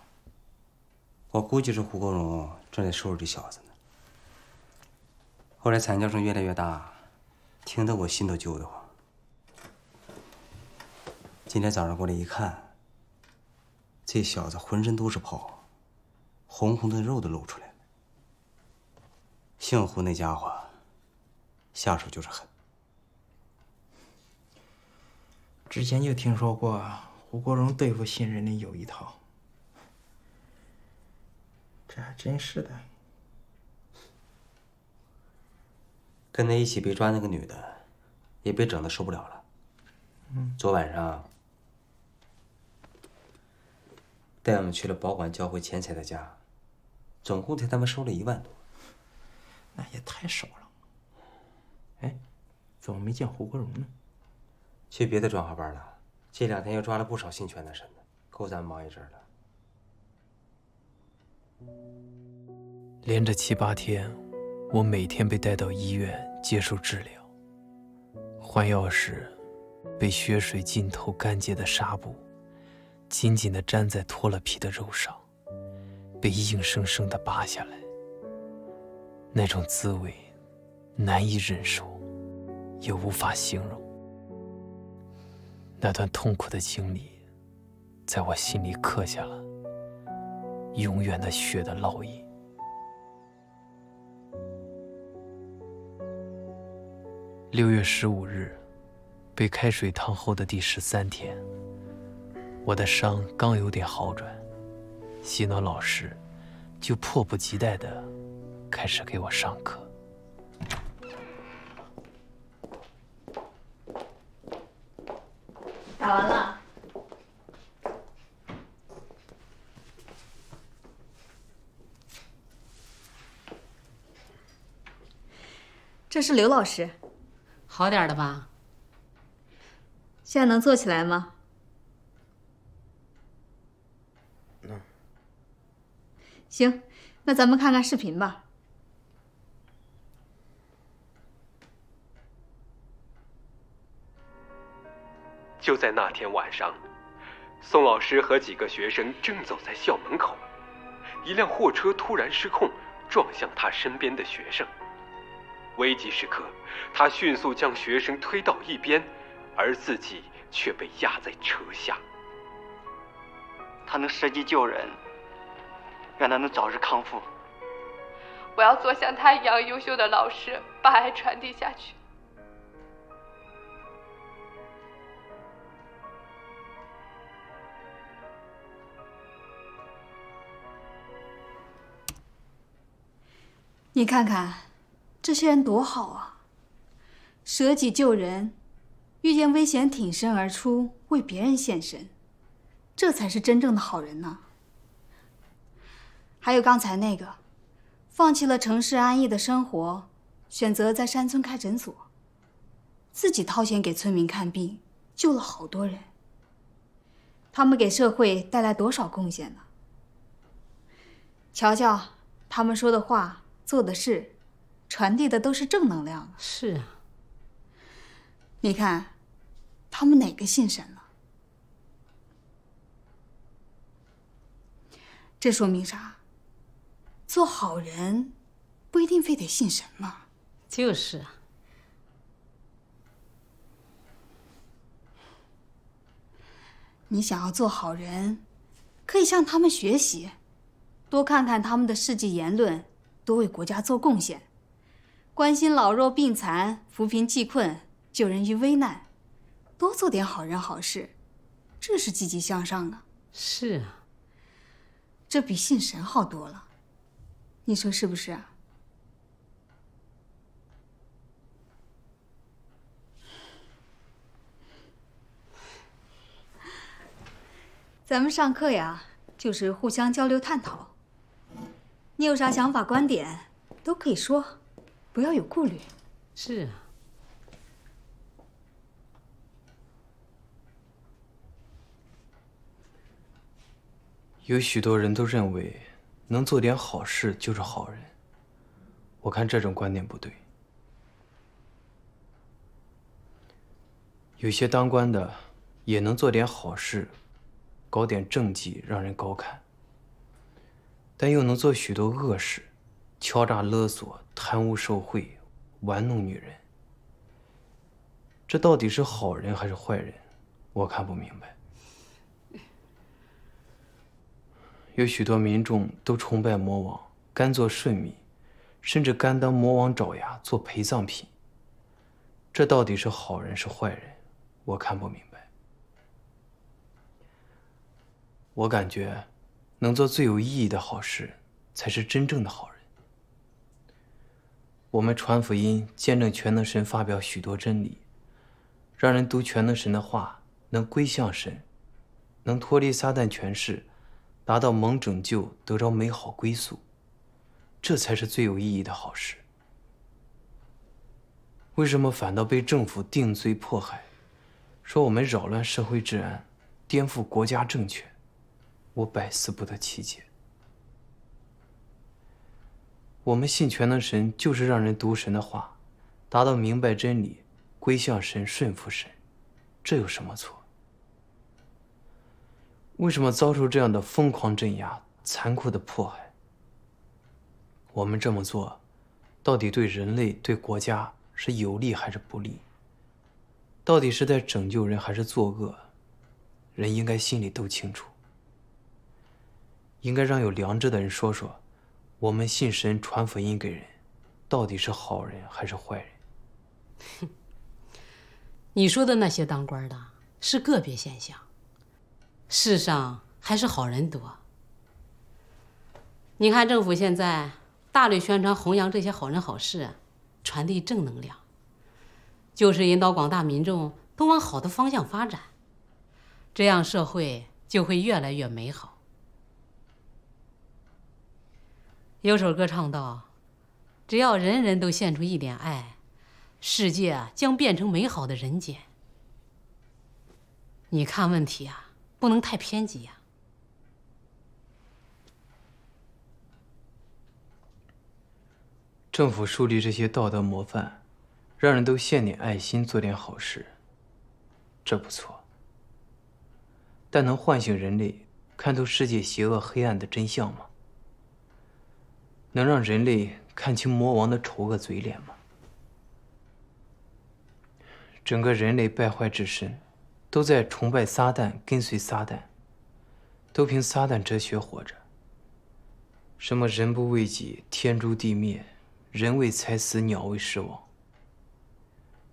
我估计是胡国荣正在收拾这小子呢。后来惨叫声越来越大，听得我心都揪得慌。今天早上过来一看，这小子浑身都是泡，红红的肉都露出来了。姓胡那家伙下手就是狠。之前就听说过胡国荣对付新人的有一套，这还真是的。跟他一起被抓那个女的，也被整的受不了了。嗯，昨晚上带我们去了保管教会钱财的家，总共替他们收了一万多。那也太少了。哎，怎么没见胡国荣呢？去别的转化班了，这两天又抓了不少姓权的神的。够咱忙一阵了。连着七八天，我每天被带到医院接受治疗。换药时，被血水浸透干结的纱布紧紧地粘在脱了皮的肉上，被硬生生地拔下来。那种滋味难以忍受，也无法形容。那段痛苦的经历，在我心里刻下了永远的血的烙印。六月十五日，被开水烫后的第十三天，我的伤刚有点好转，洗脑老师就迫不及待地开始给我上课。打完了。这是刘老师，好点了吧？现在能坐起来吗？能。行，那咱们看看视频吧。就在那天晚上，宋老师和几个学生正走在校门口，一辆货车突然失控，撞向他身边的学生。危急时刻，他迅速将学生推到一边，而自己却被压在车下。他能舍己救人，愿他能早日康复。我要做像他一样优秀的老师，把爱传递下去。你看看，这些人多好啊！舍己救人，遇见危险挺身而出，为别人献身，这才是真正的好人呢。还有刚才那个，放弃了城市安逸的生活，选择在山村开诊所，自己掏钱给村民看病，救了好多人。他们给社会带来多少贡献呢？瞧瞧，他们说的话。做的事，传递的都是正能量。是啊，你看，他们哪个信神了？这说明啥？做好人，不一定非得信神嘛。就是啊。你想要做好人，可以向他们学习，多看看他们的事迹言论。多为国家做贡献，关心老弱病残，扶贫济困，救人于危难，多做点好人好事，这是积极向上啊！是啊，这比信神好多了，你说是不是啊？咱们上课呀，就是互相交流探讨。你有啥想法、观点，都可以说，不要有顾虑。是啊。有许多人都认为，能做点好事就是好人。我看这种观点不对。有些当官的，也能做点好事，搞点政绩，让人高看。但又能做许多恶事，敲诈勒索、贪污受贿、玩弄女人。这到底是好人还是坏人？我看不明白。有许多民众都崇拜魔王，甘做顺民，甚至甘当魔王爪牙做陪葬品。这到底是好人是坏人？我看不明白。我感觉。能做最有意义的好事，才是真正的好人。我们传福音、见证全能神发表许多真理，让人读全能神的话，能归向神，能脱离撒旦权势，达到蒙拯救、得着美好归宿，这才是最有意义的好事。为什么反倒被政府定罪迫害，说我们扰乱社会治安，颠覆国家政权？我百思不得其解。我们信全能神，就是让人读神的话，达到明白真理、归向神、顺服神，这有什么错？为什么遭受这样的疯狂镇压、残酷的迫害？我们这么做，到底对人类、对国家是有利还是不利？到底是在拯救人还是作恶？人应该心里都清楚。应该让有良知的人说说，我们信神传福音给人，到底是好人还是坏人？哼 你说的那些当官的是个别现象，世上还是好人多。你看政府现在大力宣传弘扬这些好人好事，传递正能量，就是引导广大民众都往好的方向发展，这样社会就会越来越美好。有首歌唱道：“只要人人都献出一点爱，世界将变成美好的人间。”你看问题啊，不能太偏激呀。政府树立这些道德模范，让人都献点爱心，做点好事，这不错。但能唤醒人类看透世界邪恶黑暗的真相吗？能让人类看清魔王的丑恶嘴脸吗？整个人类败坏至深，都在崇拜撒旦，跟随撒旦，都凭撒旦哲学活着。什么人不为己，天诛地灭。人为财死，鸟为食亡。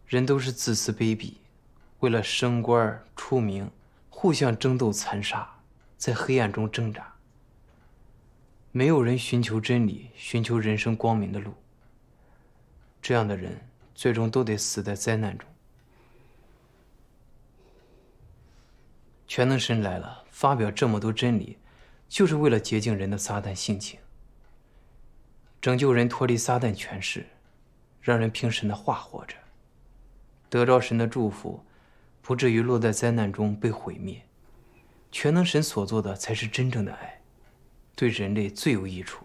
人都是自私卑鄙，为了升官出名，互相争斗残杀，在黑暗中挣扎。没有人寻求真理，寻求人生光明的路。这样的人，最终都得死在灾难中。全能神来了，发表这么多真理，就是为了洁净人的撒旦性情。拯救人脱离撒旦权势，让人凭神的话活着，得着神的祝福，不至于落在灾难中被毁灭。全能神所做的才是真正的爱，对人类最有益处。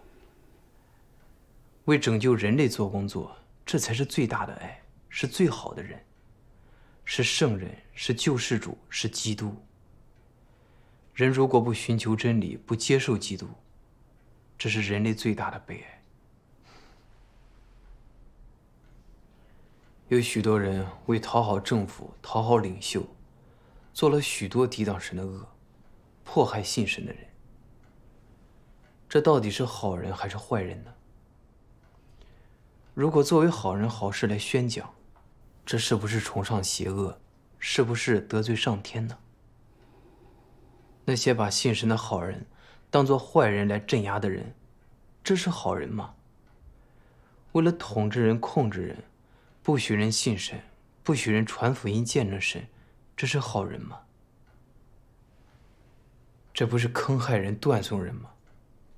为拯救人类做工作，这才是最大的爱，是最好的人，是圣人，是救世主，是基督。人如果不寻求真理，不接受基督，这是人类最大的悲哀。有许多人为讨好政府、讨好领袖，做了许多抵挡神的恶，迫害信神的人。这到底是好人还是坏人呢？如果作为好人好事来宣讲，这是不是崇尚邪恶？是不是得罪上天呢？那些把信神的好人当做坏人来镇压的人，这是好人吗？为了统治人、控制人。不许人信神，不许人传福音见证神，这是好人吗？这不是坑害人、断送人吗？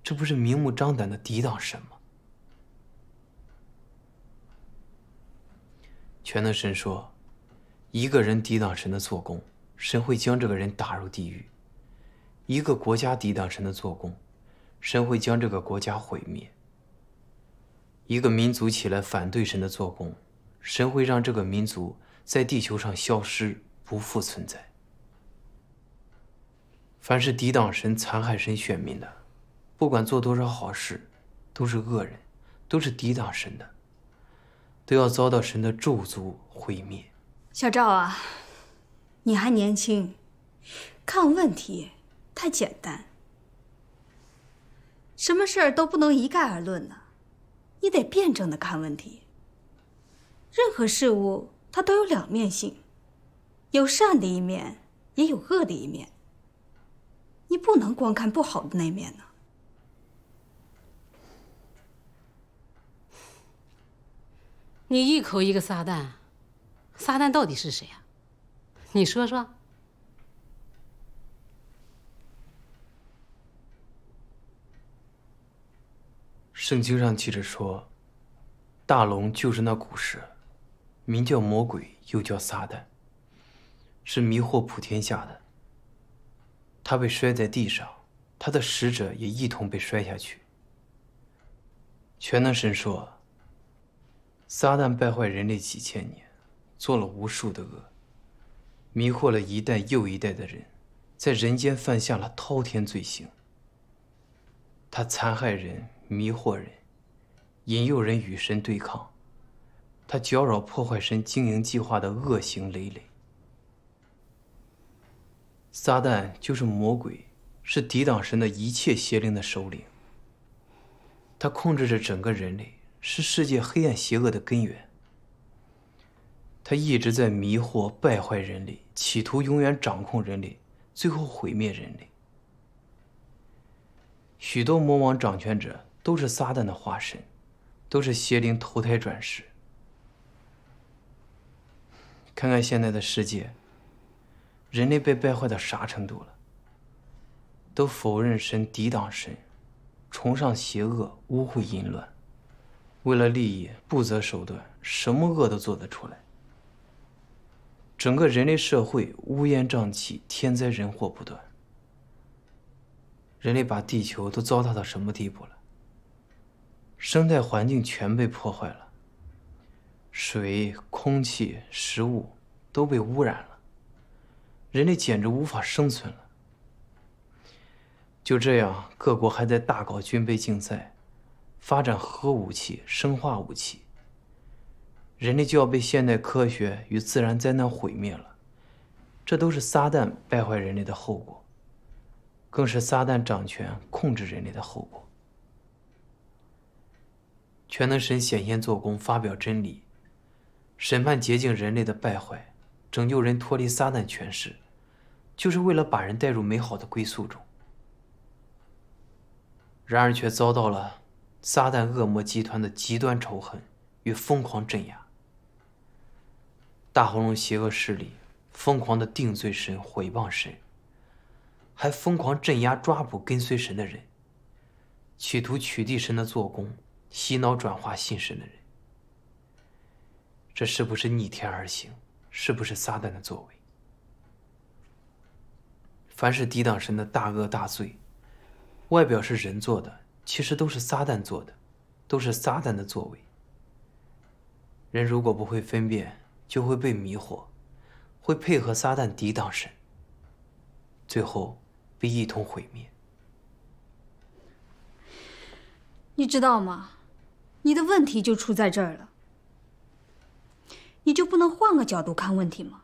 这不是明目张胆的抵挡神吗？全能神说，一个人抵挡神的做工，神会将这个人打入地狱；一个国家抵挡神的做工，神会将这个国家毁灭；一个民族起来反对神的做工。神会让这个民族在地球上消失，不复存在。凡是抵挡神、残害神选民的，不管做多少好事，都是恶人，都是抵挡神的，都要遭到神的咒诅毁灭。小赵啊，你还年轻，看问题太简单，什么事儿都不能一概而论呢，你得辩证的看问题。任何事物它都有两面性，有善的一面，也有恶的一面。你不能光看不好的那面呢。你一口一个撒旦，撒旦到底是谁啊？你说说。圣经上记着说，大龙就是那古蛇。名叫魔鬼，又叫撒旦，是迷惑普天下的。他被摔在地上，他的使者也一同被摔下去。全能神说：“撒旦败坏人类几千年，做了无数的恶，迷惑了一代又一代的人，在人间犯下了滔天罪行。他残害人，迷惑人，引诱人与神对抗，他搅扰破坏神经营计划的恶行累累。撒旦就是魔鬼。”是抵挡神的一切邪灵的首领。他控制着整个人类，是世界黑暗邪恶的根源。他一直在迷惑、败坏人类，企图永远掌控人类，最后毁灭人类。许多魔王掌权者都是撒旦的化身，都是邪灵投胎转世。看看现在的世界，人类被败坏到啥程度了？都否认神，抵挡神，崇尚邪恶，污秽淫乱，为了利益不择手段，什么恶都做得出来。整个人类社会乌烟瘴气，天灾人祸不断。人类把地球都糟蹋到什么地步了？生态环境全被破坏了，水、空气、食物都被污染了，人类简直无法生存了。就这样，各国还在大搞军备竞赛，发展核武器、生化武器。人类就要被现代科学与自然灾难毁灭了，这都是撒旦败坏人类的后果，更是撒旦掌权控制人类的后果。全能神显现做工，发表真理，审判洁净人类的败坏，拯救人脱离撒旦权势，就是为了把人带入美好的归宿中。然而，却遭到了撒旦恶魔集团的极端仇恨与疯狂镇压。大红龙邪恶势力疯狂的定罪神、毁谤神，还疯狂镇压、抓捕跟随神的人，企图取缔神的做工，洗脑转化信神的人。这是不是逆天而行？是不是撒旦的作为？凡是抵挡神的大恶大罪。外表是人做的，其实都是撒旦做的，都是撒旦的作为。人如果不会分辨，就会被迷惑，会配合撒旦抵挡神，最后被一同毁灭。你知道吗？你的问题就出在这儿了。你就不能换个角度看问题吗？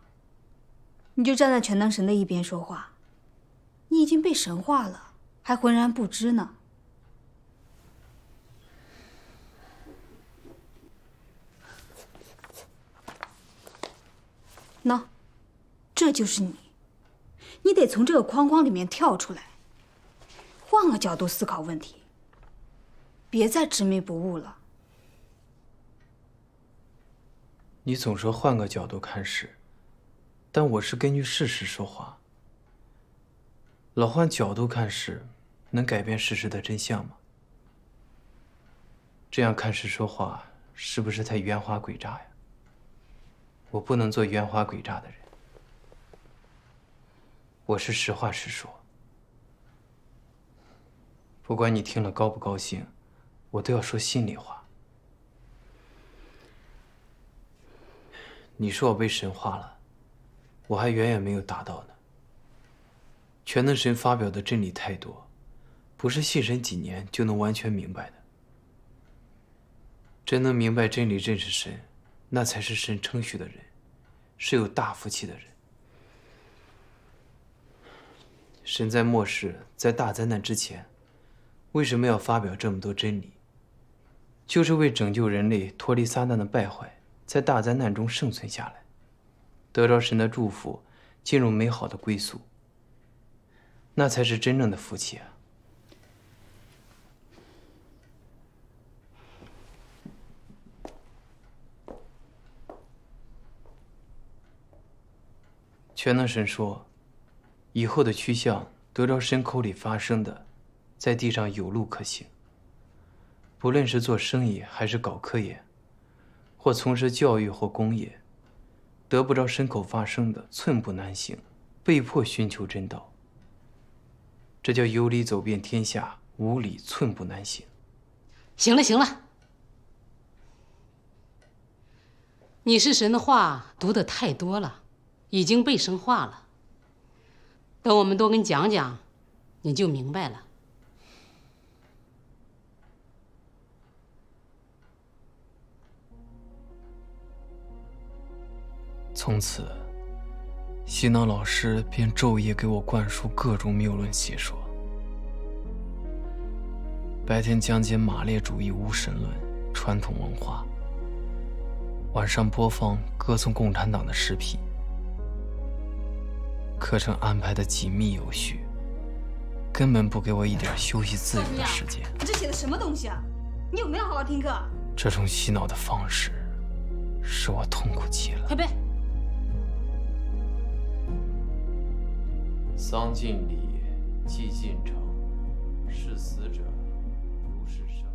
你就站在全能神的一边说话，你已经被神化了。还浑然不知呢。喏，这就是你。你得从这个框框里面跳出来，换个角度思考问题，别再执迷不悟了。你总说换个角度看事，但我是根据事实说话。老换角度看事。能改变事实的真相吗？这样看事说话，是不是太圆滑诡诈呀？我不能做圆滑诡诈的人，我是实话实说。不管你听了高不高兴，我都要说心里话。你说我被神化了，我还远远没有达到呢。全能神发表的真理太多。不是信神几年就能完全明白的。真能明白真理、认识神，那才是神称许的人，是有大福气的人。神在末世，在大灾难之前，为什么要发表这么多真理？就是为拯救人类脱离撒旦的败坏，在大灾难中生存下来，得着神的祝福，进入美好的归宿。那才是真正的福气啊！全能神说：“以后的趋向，得着神口里发生的，在地上有路可行。不论是做生意还是搞科研，或从事教育或工业，得不着神口发生的，寸步难行，被迫寻求真道。这叫有理走遍天下，无理寸步难行。行了行了，你是神的话读的太多了，已经被神化了。等我们多跟你讲讲，你就明白了。从此，洗脑老师便昼夜给我灌输各种谬论邪说。白天讲解马列主义无神论、传统文化，晚上播放歌颂共产党的视频。课程安排的紧密有序，根本不给我一点休息自由的时间。你这写的什么东西啊？你有没有好好听课？这种洗脑的方式，使我痛苦极了。快背。丧尽礼，祭尽诚，视死者如是生。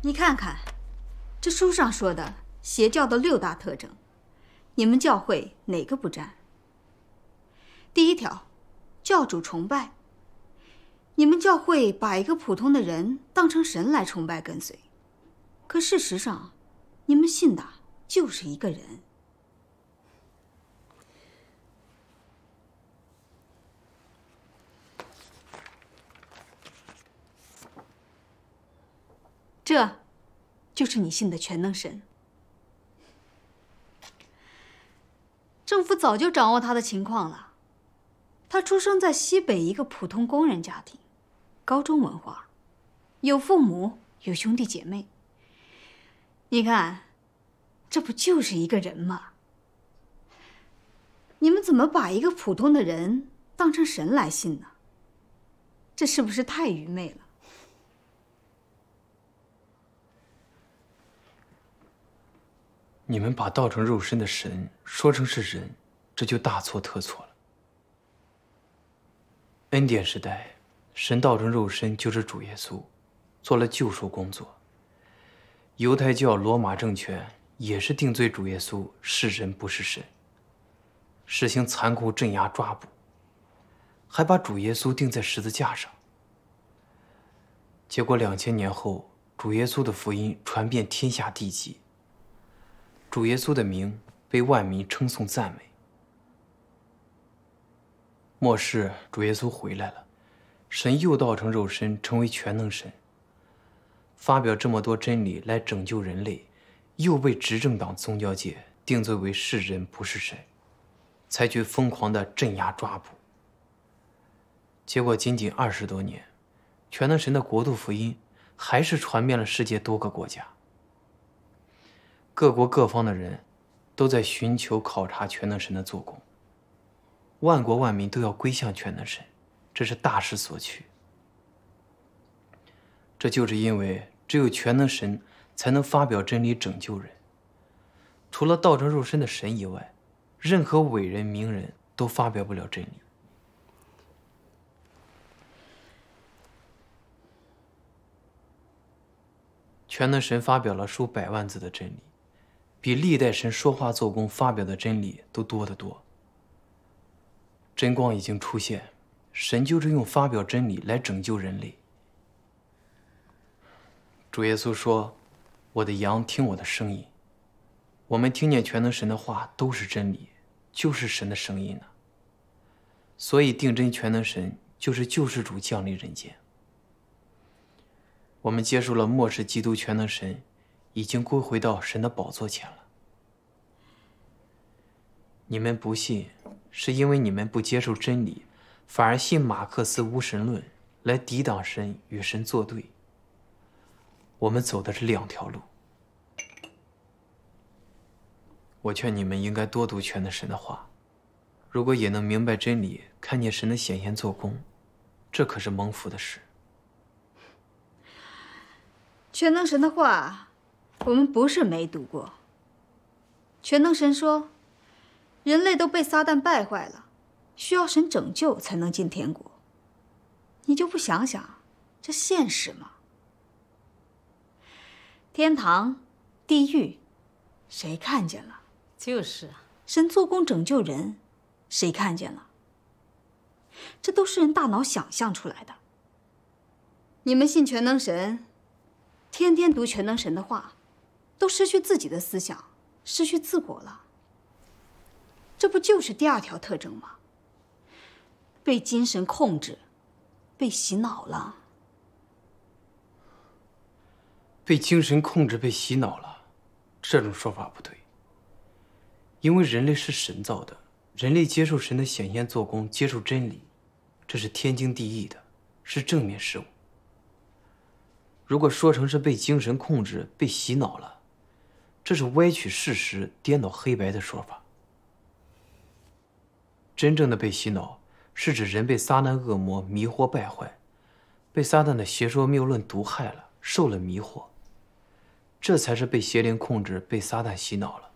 你看看，这书上说的邪教的六大特征，你们教会哪个不沾？第一条，教主崇拜。你们教会把一个普通的人当成神来崇拜跟随，可事实上，你们信的就是一个人。这，就是你信的全能神。政府早就掌握他的情况了。他出生在西北一个普通工人家庭，高中文化，有父母，有兄弟姐妹。你看，这不就是一个人吗？你们怎么把一个普通的人当成神来信呢？这是不是太愚昧了？你们把道成肉身的神说成是人，这就大错特错了。恩典时代，神道成肉身就是主耶稣，做了救赎工作。犹太教罗马政权也是定罪主耶稣是人不是神，实行残酷镇压抓捕，还把主耶稣钉在十字架上。结果两千年后，主耶稣的福音传遍天下地极。主耶稣的名被万民称颂赞美。末世，主耶稣回来了，神又道成肉身，成为全能神。发表这么多真理来拯救人类，又被执政党宗教界定罪为是人不是神，采取疯狂的镇压抓捕。结果仅仅二十多年，全能神的国度福音还是传遍了世界多个国家。各国各方的人，都在寻求考察全能神的做工。万国万民都要归向全能神，这是大势所趋。这就是因为只有全能神才能发表真理拯救人。除了道成肉身的神以外，任何伟人名人都发表不了真理。全能神发表了数百万字的真理。比历代神说话做工发表的真理都多得多。真光已经出现，神就是用发表真理来拯救人类。主耶稣说：“我的羊听我的声音。”我们听见全能神的话都是真理，就是神的声音呢。所以定真全能神就是救世主降临人间。我们接受了末世基督全能神。已经归回到神的宝座前了。你们不信，是因为你们不接受真理，反而信马克思无神论，来抵挡神与神作对。我们走的是两条路。我劝你们应该多读全能神的话，如果也能明白真理，看见神的显现做工，这可是蒙福的事。全能神的话。我们不是没读过。全能神说，人类都被撒旦败坏了，需要神拯救才能进天国。你就不想想，这现实吗？天堂、地狱，谁看见了？就是啊。神做工拯救人，谁看见了？这都是人大脑想象出来的。你们信全能神，天天读全能神的话，都失去自己的思想，失去自我了。这不就是第二条特征吗？被精神控制，被洗脑了。被精神控制、被洗脑了，这种说法不对。因为人类是神造的，人类接受神的显现做工，接受真理，这是天经地义的，是正面事物。如果说成是被精神控制、被洗脑了，这是歪曲事实、颠倒黑白的说法。真正的被洗脑，是指人被撒旦恶魔迷惑败坏，被撒旦的邪说谬论毒害了，受了迷惑。这才是被邪灵控制、被撒旦洗脑了。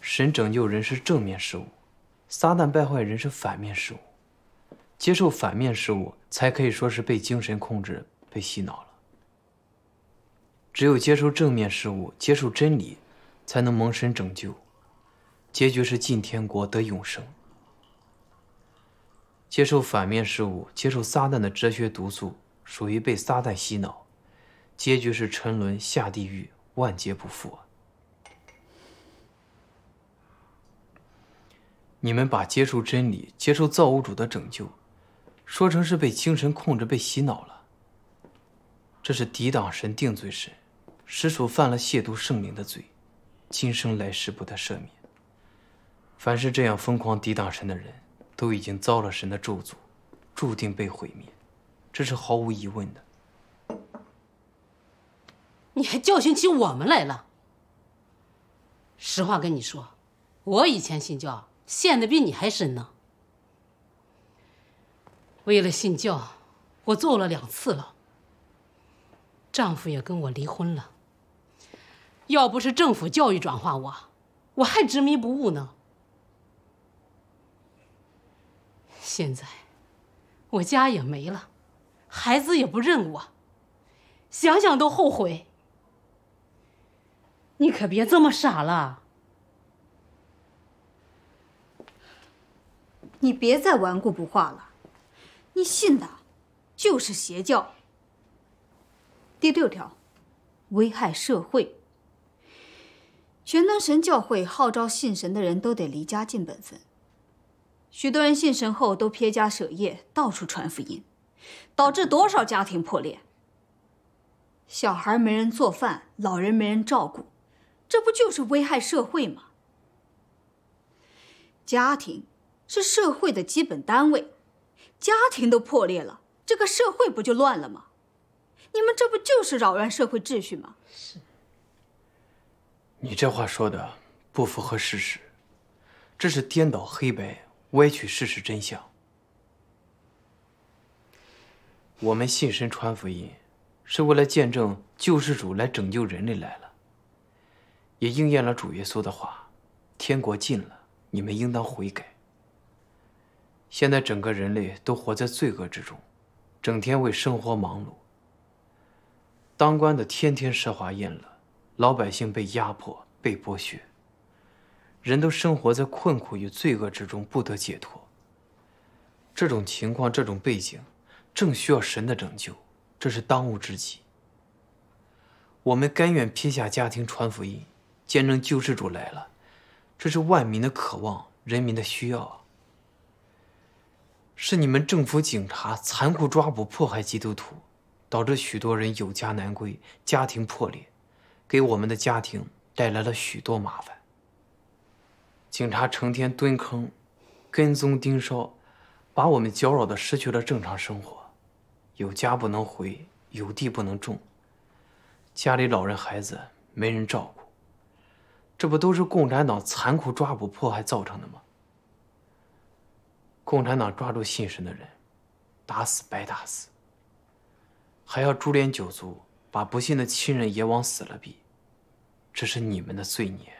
神拯救人是正面事物，撒旦败坏人是反面事物。接受反面事物，才可以说是被精神控制、被洗脑了。只有接受正面事物，接受真理，才能蒙神拯救，结局是进天国得永生。接受反面事物，接受撒旦的哲学毒素，属于被撒旦洗脑。结局是沉沦下地狱，万劫不复。你们把接受真理、接受造物主的拯救，说成是被精神控制、被洗脑了。这是抵挡神定罪神，实属犯了亵渎圣灵的罪，今生来世不得赦免。凡是这样疯狂抵挡神的人，都已经遭了神的咒诅，注定被毁灭，这是毫无疑问的。你还教训起我们来了？实话跟你说，我以前信教，陷得比你还深呢。为了信教，我做了两次了。丈夫也跟我离婚了。要不是政府教育转化我，我还执迷不悟呢。现在，我家也没了，孩子也不认我，想想都后悔。你可别这么傻了！你别再顽固不化了，你信的，就是邪教。第六条，危害社会。全能神教会号召信神的人都得离家尽本分。许多人信神后都撇家舍业，到处传福音，导致多少家庭破裂。小孩没人做饭，老人没人照顾。这不就是危害社会吗？家庭是社会的基本单位，家庭都破裂了，这个社会不就乱了吗？你们这不就是扰乱社会秩序吗？是。你这话说的不符合事实，这是颠倒黑白、歪曲事实真相。我们信神传福音，是为了见证救世主来拯救人类来了。也应验了主耶稣的话：“天国近了，你们应当悔改。”现在整个人类都活在罪恶之中，整天为生活忙碌。当官的天天奢华宴乐，老百姓被压迫、被剥削，人都生活在困苦与罪恶之中，不得解脱。这种情况、这种背景，正需要神的拯救，这是当务之急。我们甘愿撇下家庭传福音。见证救世主来了，这是万民的渴望，人民的需要。是你们政府警察残酷抓捕、迫害基督徒，导致许多人有家难归，家庭破裂，给我们的家庭带来了许多麻烦。警察成天蹲坑、跟踪盯梢，把我们搅扰的失去了正常生活，有家不能回，有地不能种，家里老人孩子没人照顾。这不都是共产党残酷抓捕、迫害造成的吗？共产党抓住信神的人，打死白打死，还要株连九族，把不信的亲人也往死了逼，这是你们的罪孽。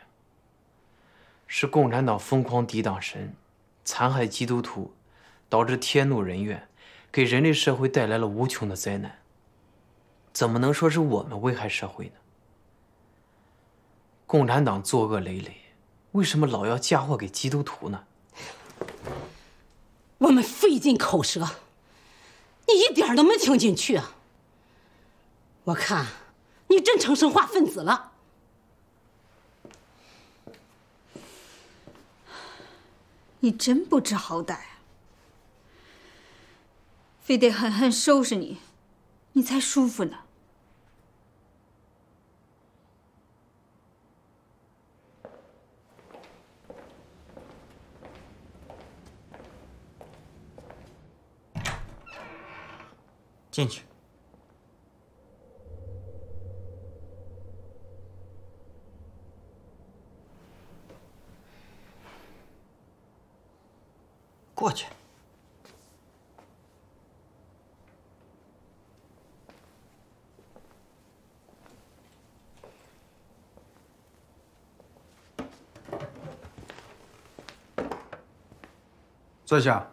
是共产党疯狂抵挡神，残害基督徒，导致天怒人怨，给人类社会带来了无穷的灾难。怎么能说是我们危害社会呢？共产党作恶累累，为什么老要嫁祸给基督徒呢？我们费尽口舌，你一点都没听进去啊！我看你真成生化分子了。你真不知好歹啊！非得狠狠收拾你，你才舒服呢。进去。过去。坐下。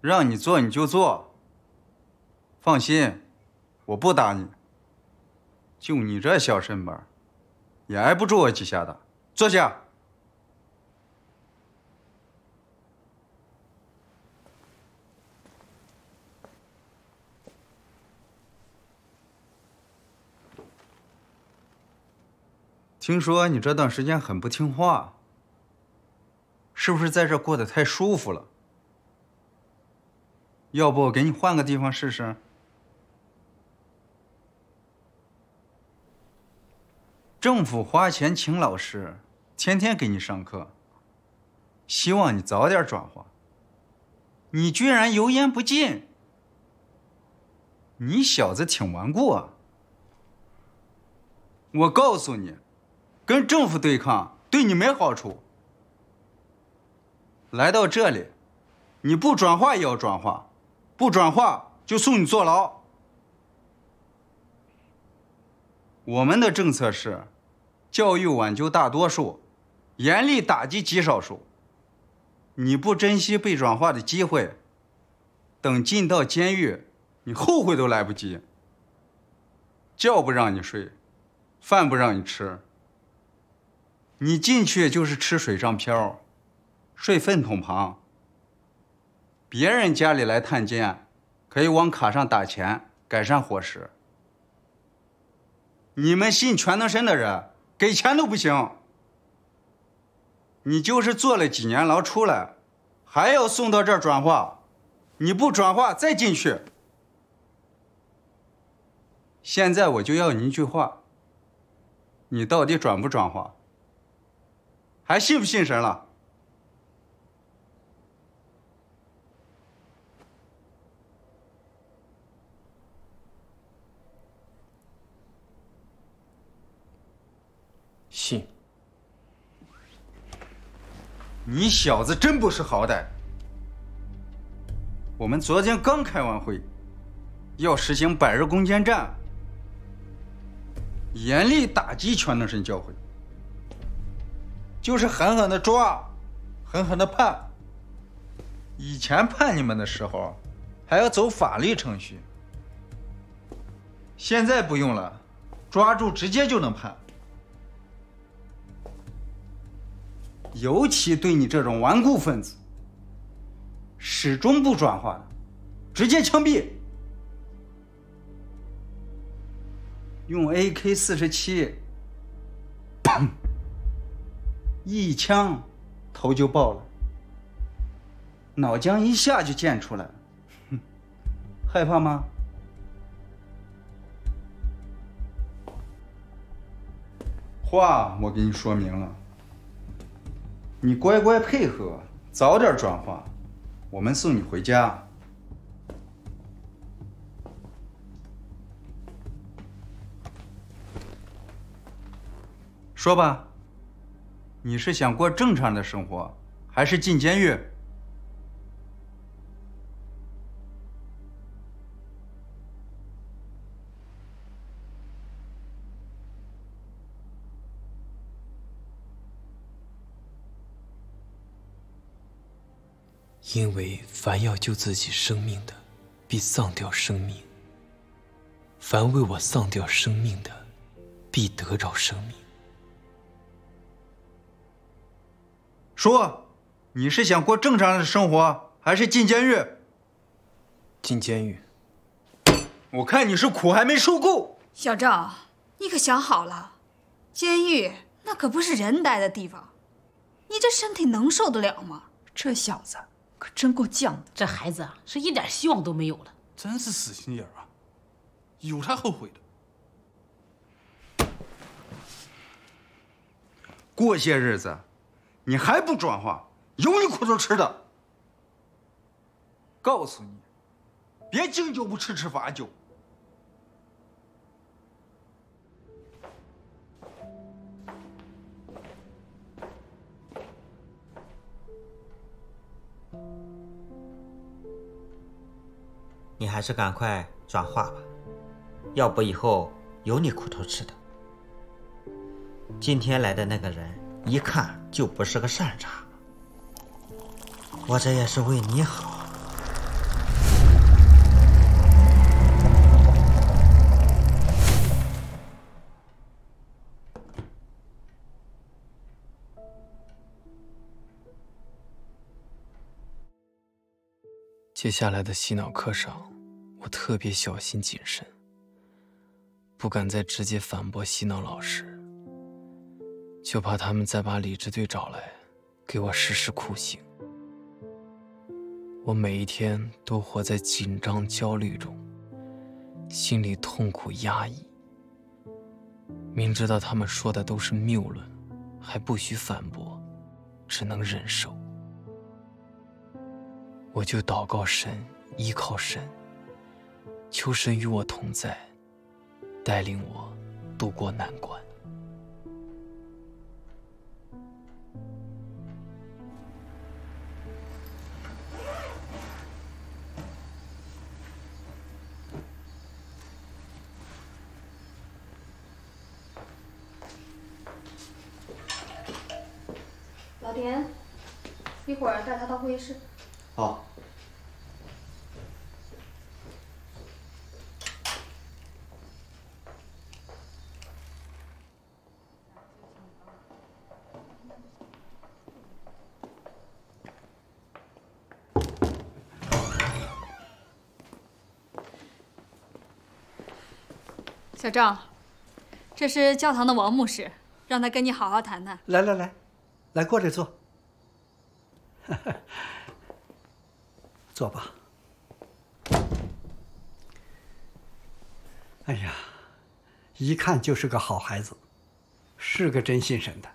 让你坐你就坐。放心，我不打你。就你这小身板，也挨不住我几下的。坐下。听说你这段时间很不听话，是不是在这过得太舒服了？要不给你换个地方试试？政府花钱请老师，天天给你上课，希望你早点转化。你居然油盐不进，你小子挺顽固啊！我告诉你，跟政府对抗对你没好处。来到这里，你不转化也要转化。不转化就送你坐牢。我们的政策是，教育挽救大多数，严厉打击极少数。你不珍惜被转化的机会，等进到监狱，你后悔都来不及。觉不让你睡，饭不让你吃。你进去就是吃水上漂，睡粪桶旁。别人家里来探监，可以往卡上打钱，改善伙食。你们信全能神的人，给钱都不行。你就是坐了几年牢出来，还要送到这儿转化，你不转化再进去。现在我就要你一句话：你到底转不转化？还信不信神了？你小子真不识好歹！我们昨天刚开完会，要实行百日攻坚战，严厉打击全能神教会，就是狠狠的抓，狠狠的判。以前判你们的时候，还要走法律程序，现在不用了，抓住直接就能判。尤其对你这种顽固分子，始终不转化的，直接枪毙。用 AK 四十七，砰，一枪头就爆了，脑浆一下就溅出来了，哼，害怕吗？话我给你说明了。你乖乖配合，早点转化，我们送你回家。说吧，你是想过正常的生活，还是进监狱？因为凡要救自己生命的，必丧掉生命；凡为我丧掉生命的，必得着生命。说，你是想过正常的生活，还是进监狱？进监狱。我看你是苦还没受够。小赵，你可想好了，监狱那可不是人待的地方，你这身体能受得了吗？这小子可真够犟的，这孩子啊，是一点希望都没有了。真是死心眼啊，有他后悔的。过些日子，你还不转化，有你苦头吃的。告诉你，别敬酒不吃吃罚酒。还是赶快转化吧，要不以后有你苦头吃的。今天来的那个人一看就不是个善茬，我这也是为你好。接下来的洗脑课上，我特别小心谨慎，不敢再直接反驳洗脑老师，就怕他们再把李支队找来，给我实施酷刑。我每一天都活在紧张焦虑中，心里痛苦压抑。明知道他们说的都是谬论，还不许反驳，只能忍受。我就祷告神，依靠神，求神与我同在，带领我渡过难关。老田，一会儿带他到会议室。好。小赵，这是教堂的王牧师，让他跟你好好谈谈。来来来，来过来坐。坐吧。哎呀，一看就是个好孩子，是个真信神的。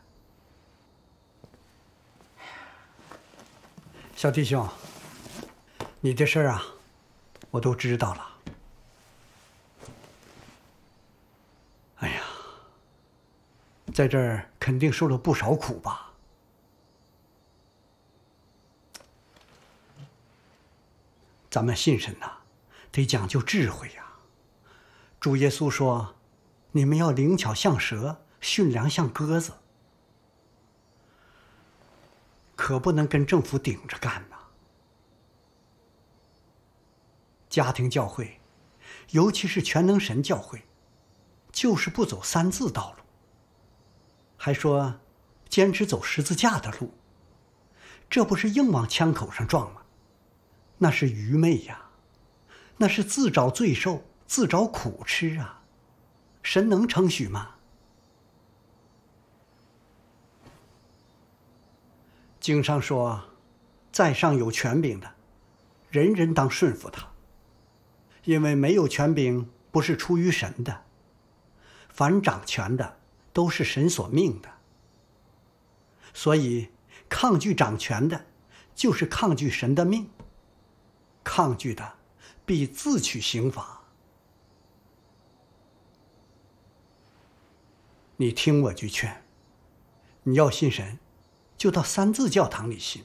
小弟兄，你的事儿啊，我都知道了。哎呀，在这儿肯定受了不少苦吧？咱们信神呐，得讲究智慧呀。主耶稣说：“你们要灵巧像蛇，驯良像鸽子，可不能跟政府顶着干呐。”家庭教会，尤其是全能神教会，就是不走三字道路，还说坚持走十字架的路，这不是硬往枪口上撞吗？那是愚昧呀，那是自找罪受、自找苦吃啊！神能称许吗？经上说，在上有权柄的，人人当顺服他，因为没有权柄不是出于神的，凡掌权的都是神所命的。所以，抗拒掌权的，就是抗拒神的命。抗拒的，必自取刑罚。你听我句劝，你要信神，就到三字教堂里信，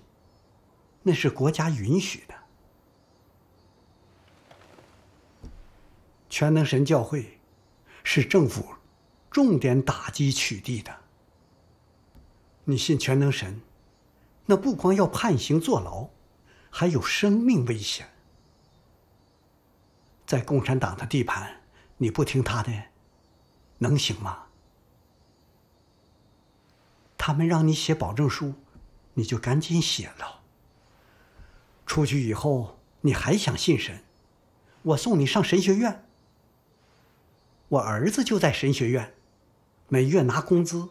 那是国家允许的。全能神教会是政府重点打击取缔的。你信全能神，那不光要判刑坐牢，还有生命危险。在共产党的地盘，你不听他的，能行吗？他们让你写保证书，你就赶紧写了。出去以后，你还想信神，我送你上神学院。我儿子就在神学院，每月拿工资。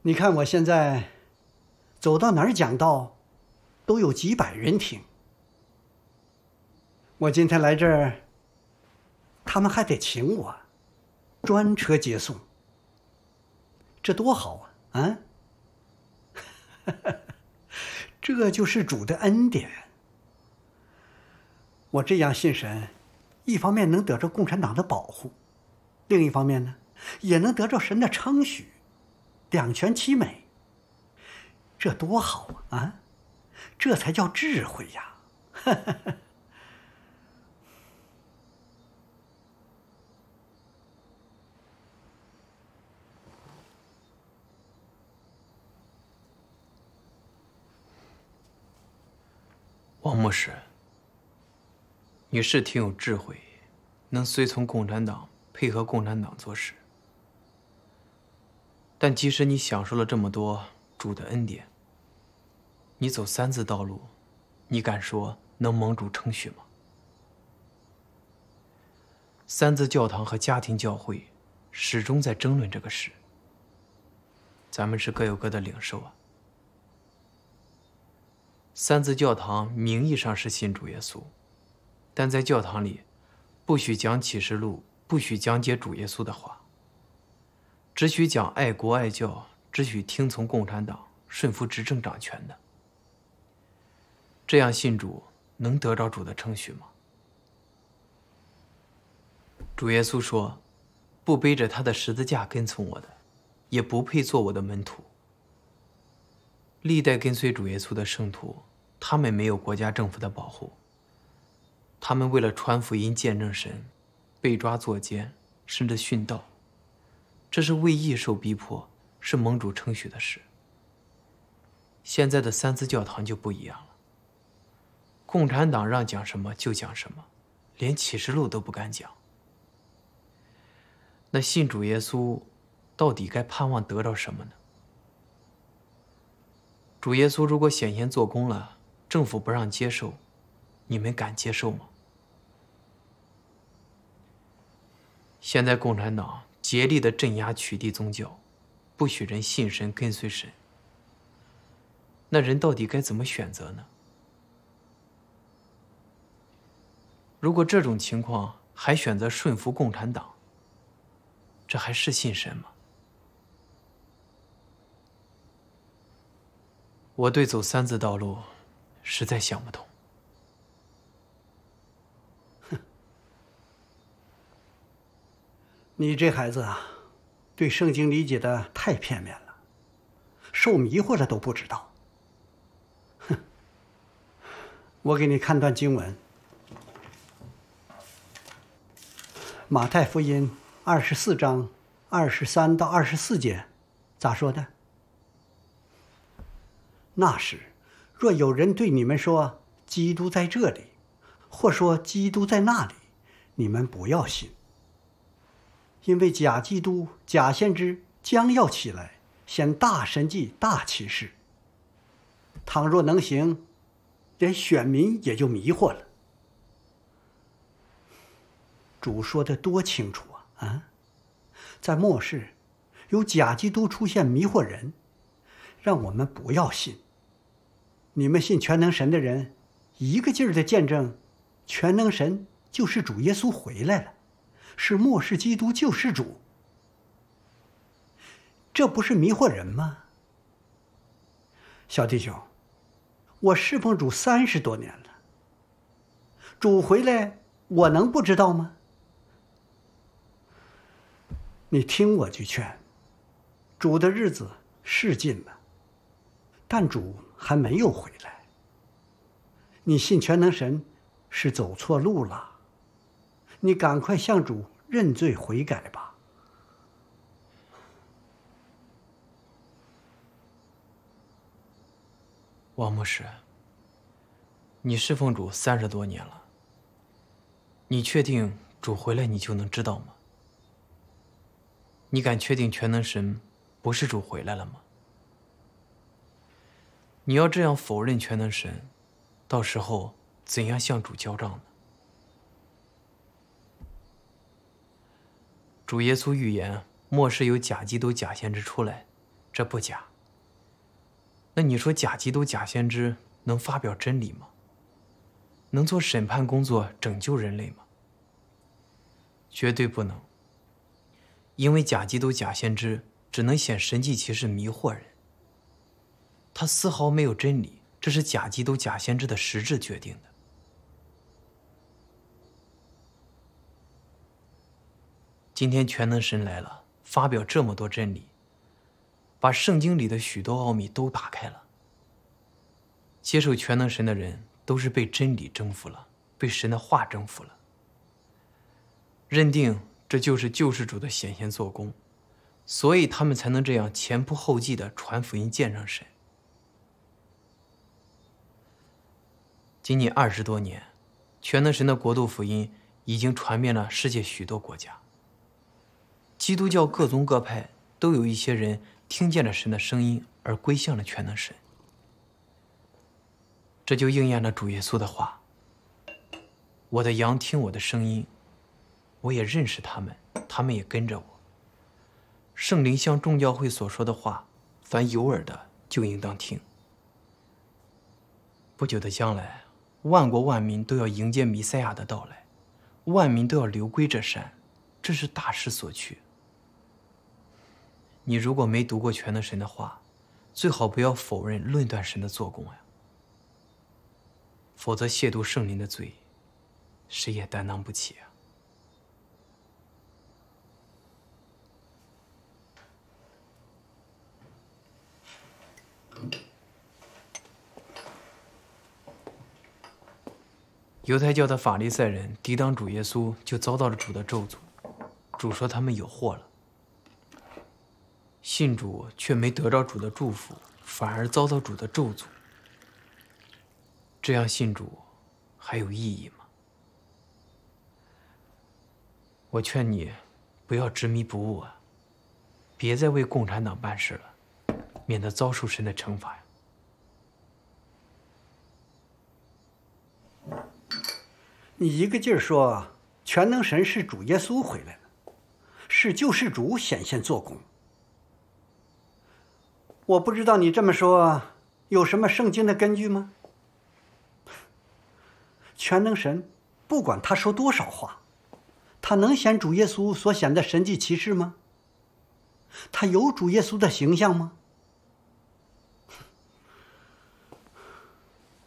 你看我现在走到哪儿讲道，都有几百人听。我今天来这儿，他们还得请我专车接送，这多好啊！啊，这就是主的恩典。我这样信神，一方面能得着共产党的保护，另一方面呢，也能得着神的称许，两全其美。这多好啊！啊，这才叫智慧呀！王牧师，你是挺有智慧，能随从共产党，配合共产党做事。但即使你享受了这么多主的恩典，你走三字道路，你敢说能蒙主称许吗？三字教堂和家庭教会始终在争论这个事。咱们是各有各的领受啊。三字教堂名义上是信主耶稣，但在教堂里，不许讲启示录，不许讲解主耶稣的话，只许讲爱国爱教，只许听从共产党，顺服执政掌权的。这样信主能得着主的称许吗？主耶稣说：“不背着他的十字架跟从我的，也不配做我的门徒。”历代跟随主耶稣的圣徒。他们没有国家政府的保护。他们为了传福音、见证神，被抓作监，甚至殉道。这是为义受逼迫，是盟主称许的事。现在的三字教堂就不一样了。共产党让讲什么就讲什么，连启示录都不敢讲。那信主耶稣，到底该盼望得到什么呢？主耶稣如果显现做工了？政府不让接受，你们敢接受吗？现在共产党竭力的镇压取缔宗教，不许人信神跟随神。那人到底该怎么选择呢？如果这种情况还选择顺服共产党，这还是信神吗？我对走三字道路。实在想不通。哼，你这孩子啊，对圣经理解的太片面了，受迷惑了都不知道。哼，我给你看段经文，《马太福音》二十四章二十三到二十四节，咋说的？那时。若有人对你们说基督在这里，或说基督在那里，你们不要信，因为假基督、假先知将要起来，显大神迹、大启示。倘若能行，连选民也就迷惑了。主说的多清楚啊！啊，在末世，有假基督出现迷惑人，让我们不要信。你们信全能神的人，一个劲儿的见证，全能神就是主耶稣回来了，是末世基督救世主。这不是迷惑人吗？小弟兄，我侍奉主三十多年了，主回来我能不知道吗？你听我句劝，主的日子是近了，但主。还没有回来，你信全能神是走错路了，你赶快向主认罪悔改吧。王牧师，你侍奉主三十多年了，你确定主回来你就能知道吗？你敢确定全能神不是主回来了吗？你要这样否认全能神，到时候怎样向主交账呢？主耶稣预言末世有假基督、假先知出来，这不假。那你说假基督、假先知能发表真理吗？能做审判工作、拯救人类吗？绝对不能。因为假基督、假先知只能显神迹奇事迷惑人，他丝毫没有真理，这是假基督、假先知的实质决定的。今天全能神来了，发表这么多真理，把圣经里的许多奥秘都打开了。接受全能神的人都是被真理征服了，被神的话征服了，认定。这就是救世主的显现做工，所以他们才能这样前仆后继的传福音见证神。仅仅二十多年，全能神的国度福音已经传遍了世界许多国家。基督教各宗各派都有一些人听见了神的声音而归向了全能神，这就应验了主耶稣的话：“我的羊听我的声音。”我也认识他们，他们也跟着我。圣灵像众教会所说的话，凡有耳的就应当听。不久的将来，万国万民都要迎接弥赛亚的到来，万民都要流归这山，这是大势所趋。你如果没读过全能神的话，最好不要否认论断神的做工呀，否则亵渎圣灵的罪，谁也担当不起啊。犹太教的法利赛人抵挡主耶稣，就遭到了主的咒诅。主说他们有祸了。信主却没得着主的祝福，反而遭到主的咒诅。这样信主还有意义吗？我劝你不要执迷不悟啊！别再为共产党办事了，免得遭受神的惩罚呀！你一个劲儿说全能神是主耶稣回来了，是救世主显现做工。我不知道你这么说有什么圣经的根据吗？全能神不管他说多少话，他能显主耶稣所显的神迹奇事吗？他有主耶稣的形象吗？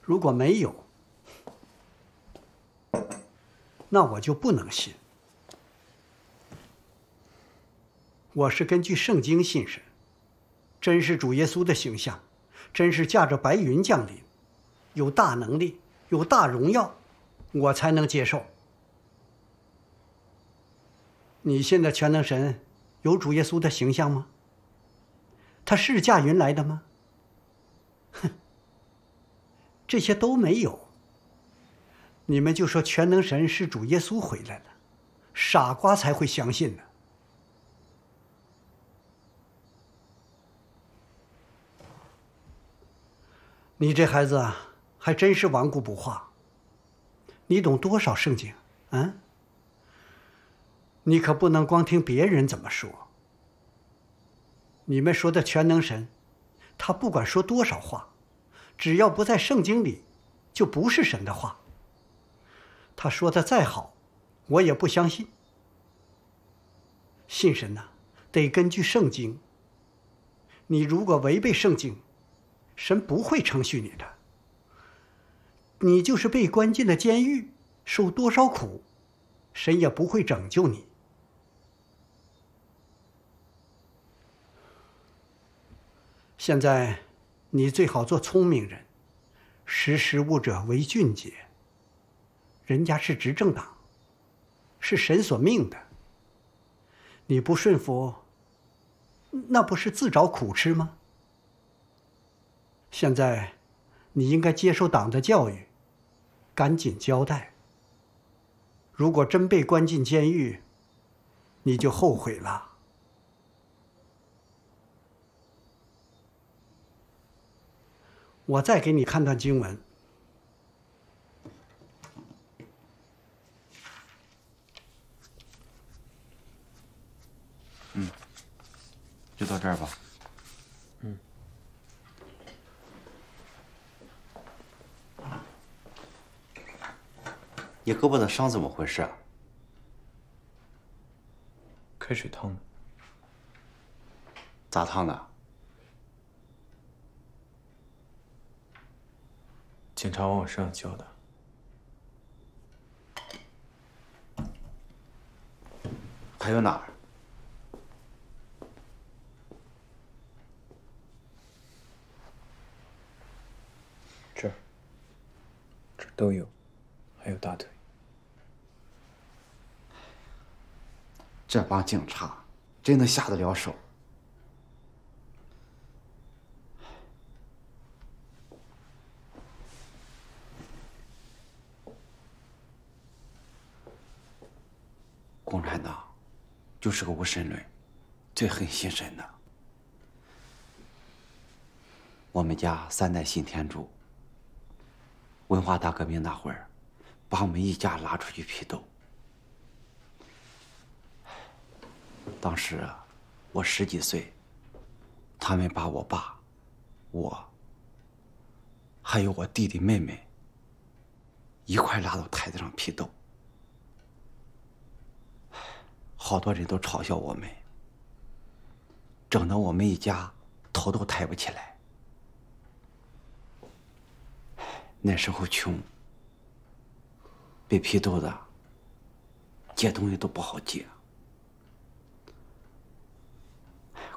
如果没有，那我就不能信。我是根据圣经信神，真是主耶稣的形象，真是驾着白云降临，有大能力，有大荣耀，我才能接受。你信的全能神有主耶稣的形象吗？他是驾云来的吗？哼，这些都没有。你们就说全能神是主耶稣回来了，傻瓜才会相信呢。你这孩子还真是顽固不化。你懂多少圣经？啊？你可不能光听别人怎么说。你们说的全能神，他不管说多少话，只要不在圣经里，就不是神的话。他说的再好，我也不相信。信神呐，得根据圣经。你如果违背圣经，神不会程序你的。你就是被关进了监狱，受多少苦，神也不会拯救你。现在，你最好做聪明人，识时务者为俊杰。人家是执政党，是神所命的。你不顺服，那不是自找苦吃吗？现在你应该接受党的教育赶紧交代。如果真被关进监狱你就后悔了。我再给你看段经文。嗯就到这儿吧。你胳膊的伤怎么回事啊？开水烫的。咋烫的？警察往我身上浇的。还有哪儿？这儿，这儿都有，还有大腿。这帮警察真的下得了手？共产党就是个无神论，最恨信神的。我们家三代信天主，文化大革命那会儿，把我们一家拉出去批斗。当时，我十几岁，他们把我爸、我还有我弟弟妹妹一块拉到台子上批斗。好多人都嘲笑我们，整得我们一家头都抬不起来。那时候穷，被批斗的，借东西都不好借。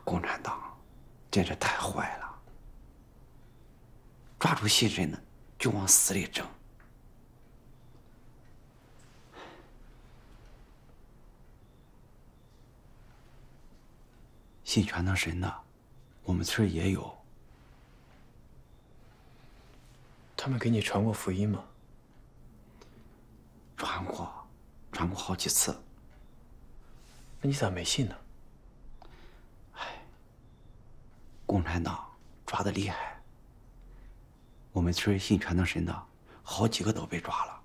共产党真是太坏了，抓住信神的就往死里整。信全能神的，我们村也有。他们给你传过福音吗？传过，传过好几次。那你咋没信呢？共产党抓的厉害。我们村信全能神的，好几个都被抓了，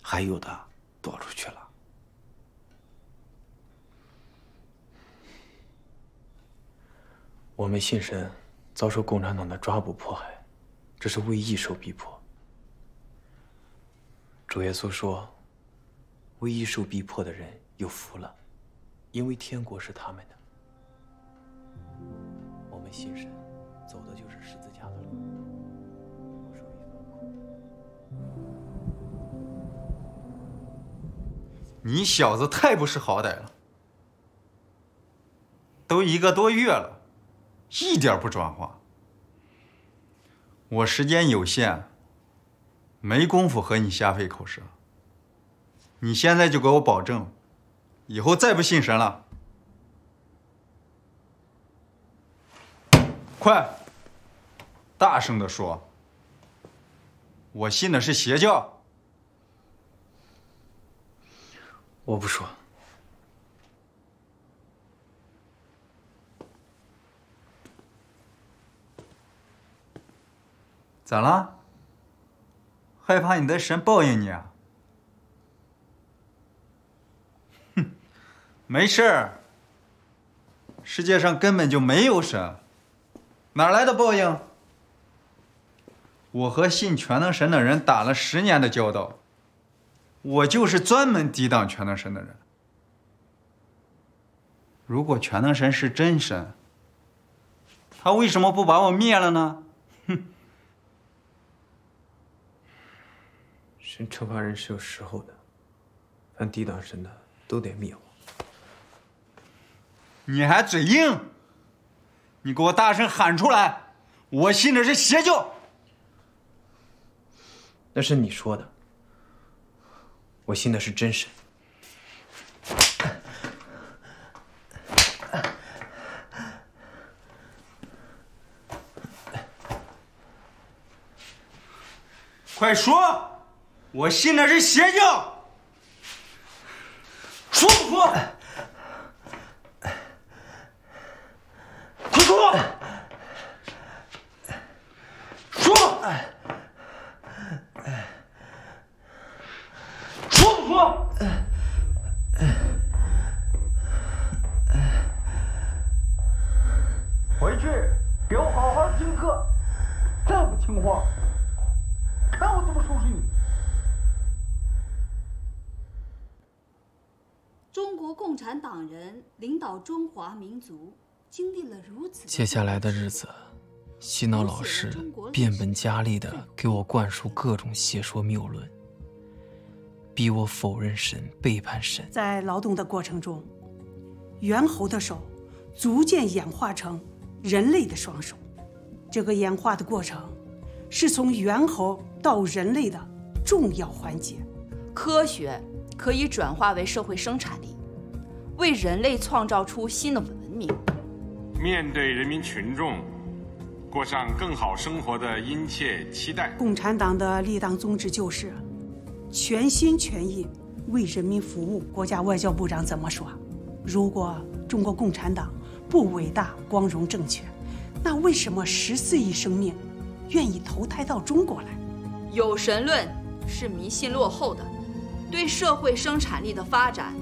还有的躲出去了。我们信神，遭受共产党的抓捕迫害，这是为义受逼迫。主耶稣说：“为义受逼迫的人有福了，因为天国是他们的。”信神，走的就是十字架的路。你小子太不识好歹了！都一个多月了。一点不转化，我时间有限，没工夫和你瞎费口舌。你现在就给我保证，以后再不信神了。快，大声的说，我信的是邪教。我不说。咋了？害怕你的神报应你啊？哼，没事儿。世界上根本就没有神，哪来的报应？我和信全能神的人打了十年的交道，我就是专门抵挡全能神的人。如果全能神是真神，他为什么不把我灭了呢？哼！神惩罚人是有时候的，凡抵挡神的都得灭亡。你还嘴硬？你给我大声喊出来！我信的是邪教。那是你说的，我信的是真神。快说！我信的是邪教，说不说？说。说。说不说。回去给我好好听课再不听话看我怎么收拾你。中国共产党人领导中华民族。经历了如此接下来的日子，洗脑老师变本加厉地给我灌输各种邪说谬论，逼我否认神、背叛神。在劳动的过程中，猿猴的手逐渐演化成人类的双手。这个演化的过程，是从猿猴到人类的重要环节。科学可以转化为社会生产力，为人类创造出新的文明。面对人民群众过上更好生活的殷切期待，共产党的立党宗旨就是全心全意为人民服务。国家外交部长怎么说？如果中国共产党不伟大、光荣、正确，那为什么十四亿生命愿意投胎到中国来？有神论是迷信落后的，对社会生产力的发展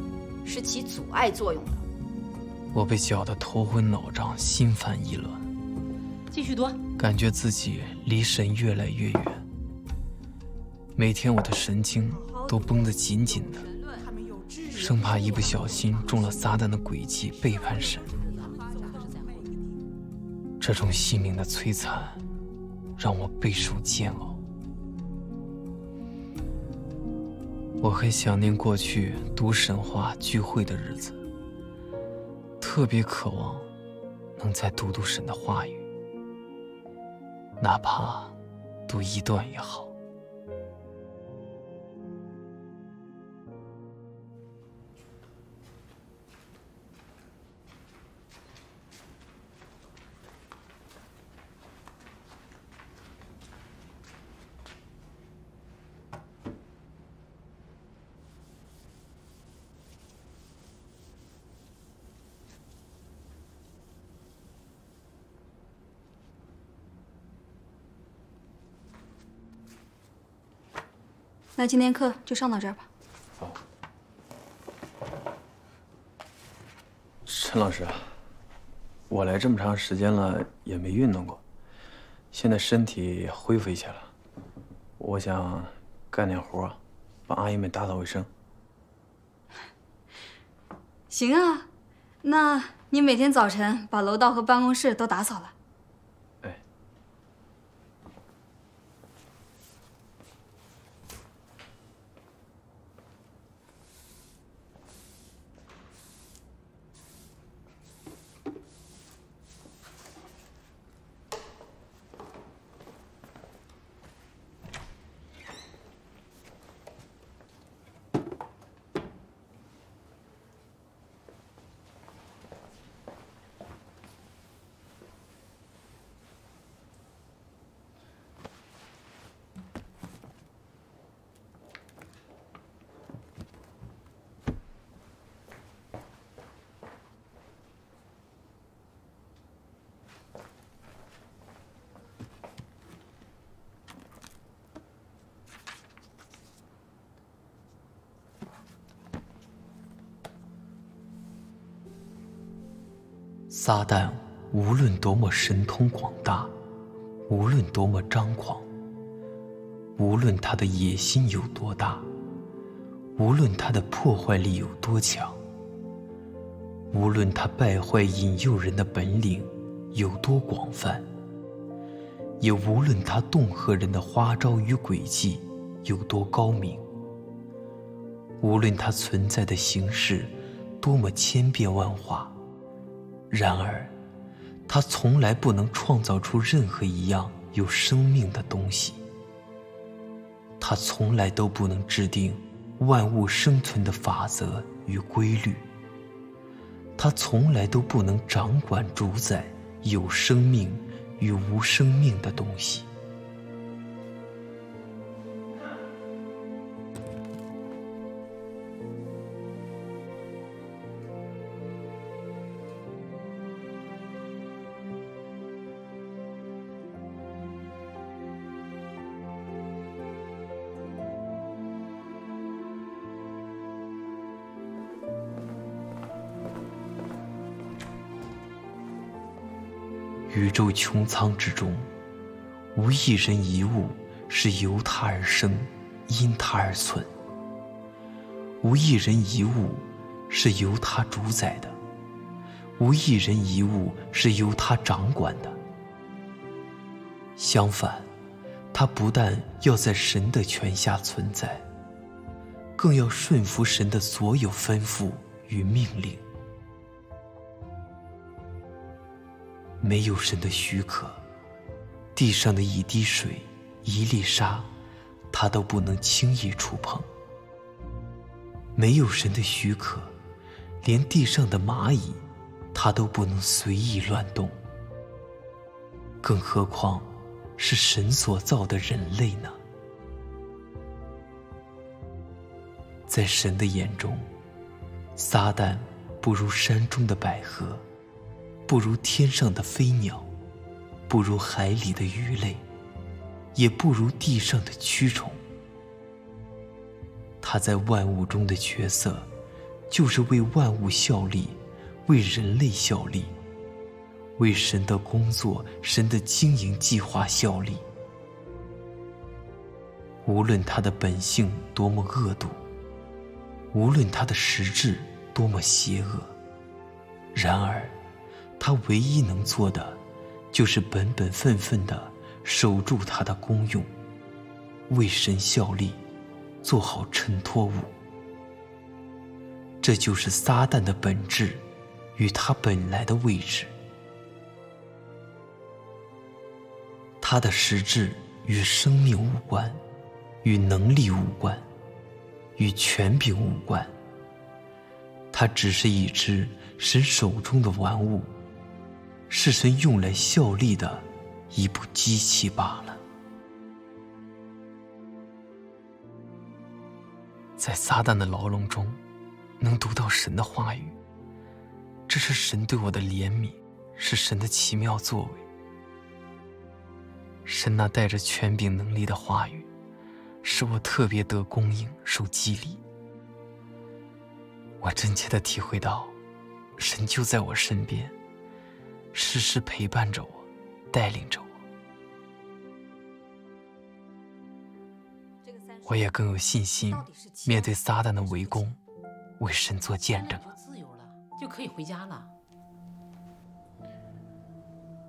是起阻碍作用的。我被搅得头昏脑胀、心烦意乱，继续读。感觉自己离神越来越远。每天我的神经都绷得紧紧的，生怕一不小心中了撒旦的诡计，背叛神。这种心灵的摧残，让我备受煎熬。我很想念过去读神话聚会的日子，特别渴望能再读读神的话语，哪怕读一段也好。那今天课就上到这儿吧。陈老师啊，我来这么长时间了也没运动过，现在身体恢复一些了，我想干点活，帮阿姨们打扫卫生。行啊，那你每天早晨把楼道和办公室都打扫了。撒旦无论多么神通广大，无论多么张狂，无论他的野心有多大，无论他的破坏力有多强，无论他败坏引诱人的本领有多广泛，也无论他恫吓人的花招与诡计有多高明，无论他存在的形式多么千变万化。然而，它从来不能创造出任何一样有生命的东西。它从来都不能制定万物生存的法则与规律。它从来都不能掌管主宰有生命与无生命的东西。宙穹苍之中，无一人一物是由他而生，因他而存；无一人一物是由他主宰的，无一人一物是由他掌管的。相反，他不但要在神的权下存在，更要顺服神的所有吩咐与命令。没有神的许可，地上的一滴水、一粒沙，他都不能轻易触碰。没有神的许可，连地上的蚂蚁，他都不能随意乱动。更何况是神所造的人类呢？在神的眼中，撒旦不如山中的百合。不如天上的飞鸟，不如海里的鱼类，也不如地上的蛆虫。他在万物中的角色，就是为万物效力，为人类效力，为神的工作、神的经营计划效力。无论他的本性多么恶毒，无论他的实质多么邪恶，然而。他唯一能做的，就是本本分分的守住他的功用，为神效力，做好衬托物。这就是撒旦的本质，与他本来的位置。他的实质与生命无关，与能力无关，与权柄无关。他只是一只神手中的玩物。是神用来效力的一部机器罢了。在撒旦的牢笼中，能读到神的话语，这是神对我的怜悯，是神的奇妙作为。神那带着权柄能力的话语，使我特别得供应，受激励。我真切的体会到，神就在我身边。时时陪伴着我，带领着我，我也更有信心面对撒旦的围攻，为神做见证了。自由了，就可以回家了。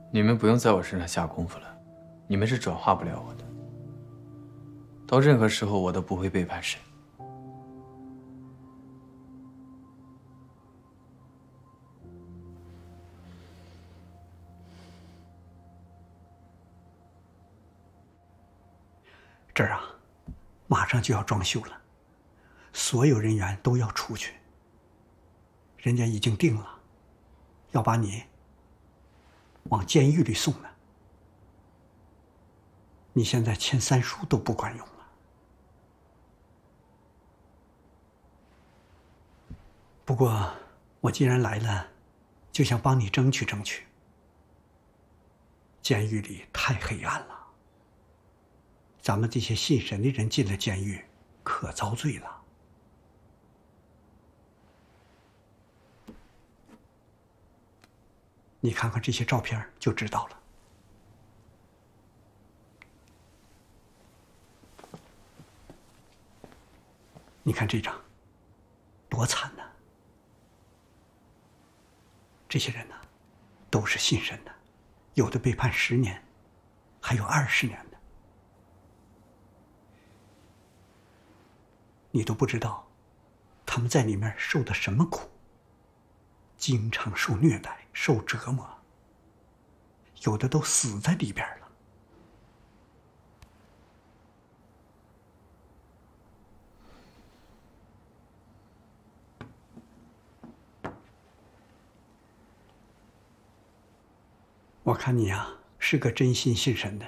你们不用在我身上下功夫了，你们是转化不了我的。到任何时候，我都不会背叛神。这儿啊，马上就要装修了，所有人员都要出去。人家已经定了，要把你往监狱里送呢。你现在签三书都不管用了。不过我既然来了，就想帮你争取争取。监狱里太黑暗了。咱们这些信神的人进了监狱，可遭罪了。你看看这些照片就知道了。你看这张，多惨呐！这些人呢，都是信神的，有的被判十年，还有二十年。你都不知道，他们在里面受的什么苦。经常受虐待、受折磨，有的都死在里边了。我看你呀，是个真心信神的，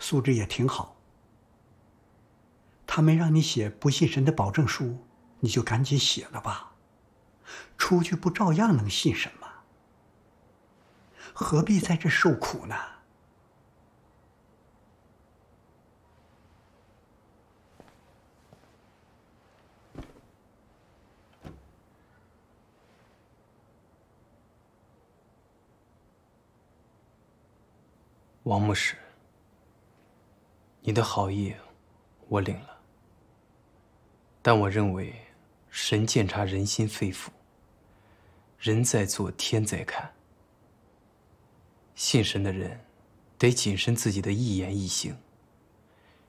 素质也挺好。他没让你写不信神的保证书，你就赶紧写了吧。出去不照样能信神吗？何必在这受苦呢？王牧师，你的好意我领了，但我认为神鉴察人心肺腑，人在做，天在看。信神的人得谨慎自己的一言一行，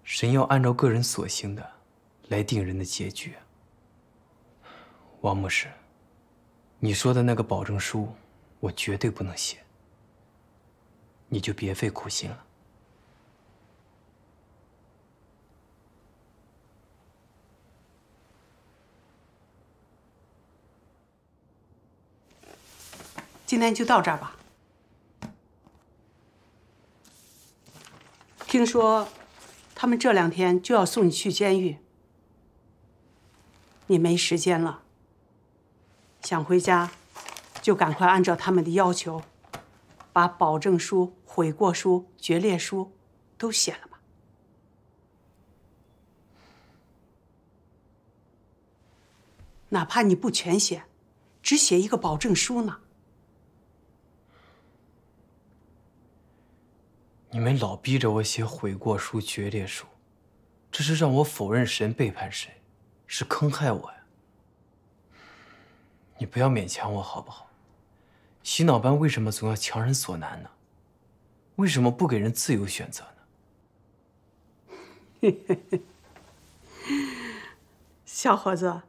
神要按照个人所行的来定人的结局。王牧师，你说的那个保证书，我绝对不能写。你就别费苦心了。今天就到这儿吧。听说他们这两天就要送你去监狱，你没时间了。想回家，就赶快按照他们的要求，把保证书。悔过书、决裂书，都写了吧？哪怕你不全写，只写一个保证书呢？你们老逼着我写悔过书、决裂书，这是让我否认神、背叛神，是坑害我呀！你不要勉强我好不好？洗脑班为什么总要强人所难呢？为什么不给人自由选择呢？小伙子，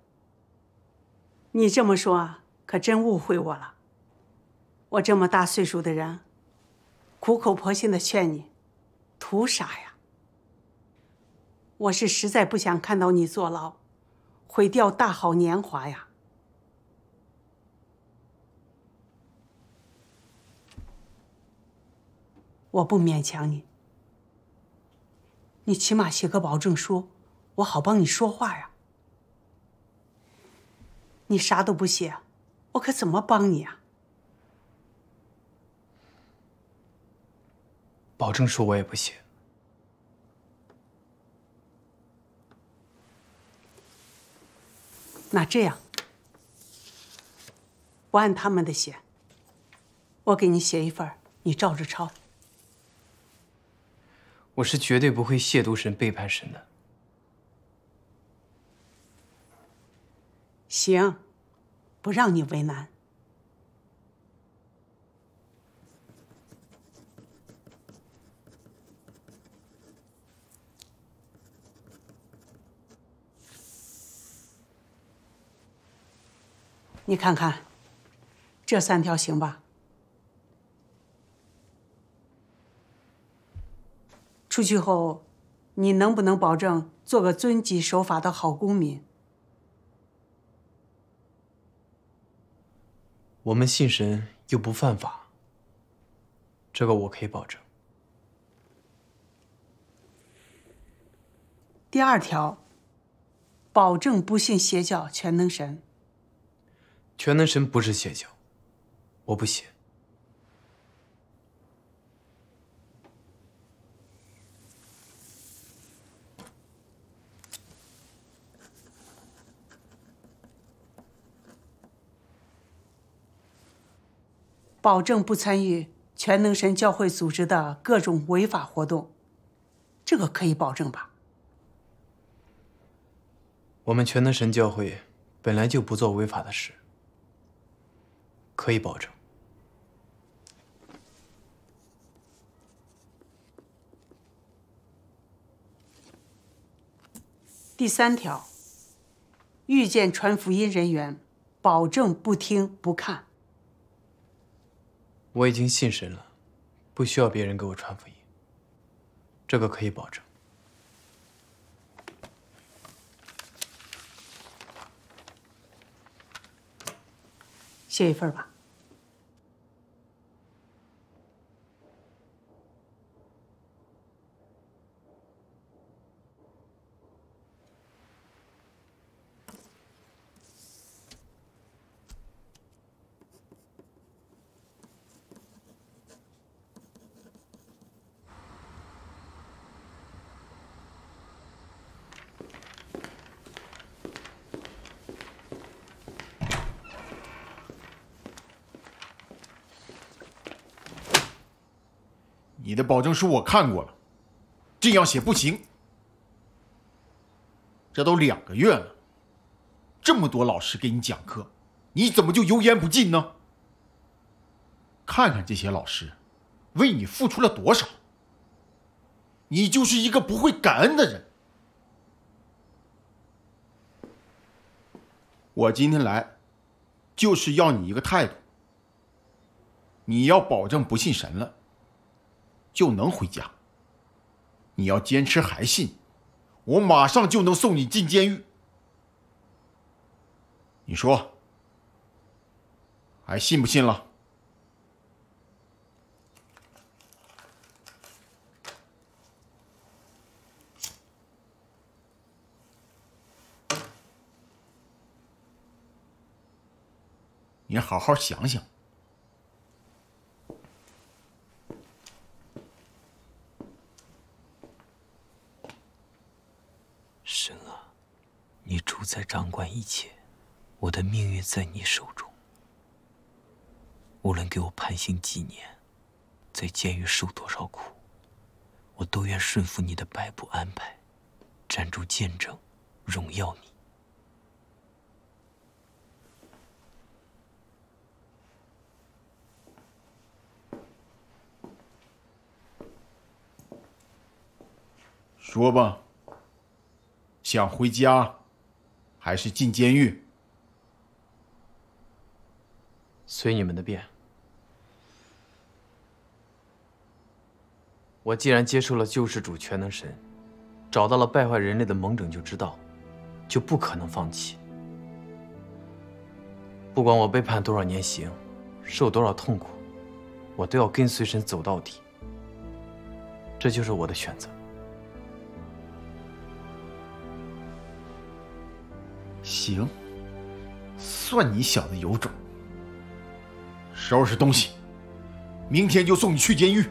你这么说可真误会我了。我这么大岁数的人，苦口婆心的劝你，图啥呀？我是实在不想看到你坐牢，毁掉大好年华呀。我不勉强你，你起码写个保证书，我好帮你说话呀。你啥都不写，我可怎么帮你啊？保证书我也不写。那这样，我按他们的写，我给你写一份，你照着抄。我是绝对不会亵渎神、背叛神的。行，不让你为难。你看看，这三条行吧？出去后，你能不能保证做个遵纪守法的好公民？我们信神又不犯法，这个我可以保证。第二条，保证不信邪教全能神。全能神不是邪教，我不信。保证不参与全能神教会组织的各种违法活动，这个可以保证吧？我们全能神教会本来就不做违法的事，可以保证。第三条，遇见传福音人员，保证不听不看。我已经信神了，不需要别人给我传福音。这个可以保证。写一份吧。的保证书我看过了，这样写不行。这都两个月了，这么多老师给你讲课，你怎么就油盐不进呢？看看这些老师，为你付出了多少。你就是一个不会感恩的人。我今天来，就是要你一个态度。你要保证不信神了，就能回家。你要坚持还信，我马上就能送你进监狱。你说，还信不信了？你好好想想。神啊，你主宰掌管一切，我的命运在你手中。无论给我判刑几年，在监狱受多少苦，我都愿顺服你的摆布安排，站住见证，荣耀你。说吧，想回家，还是进监狱？随你们的便。我既然接受了救世主全能神，找到了败坏人类的蒙拯救之道，就不可能放弃。不管我被判多少年刑，受多少痛苦，我都要跟随神走到底。这就是我的选择。行，算你小子有种。收拾东西，明天就送你去监狱。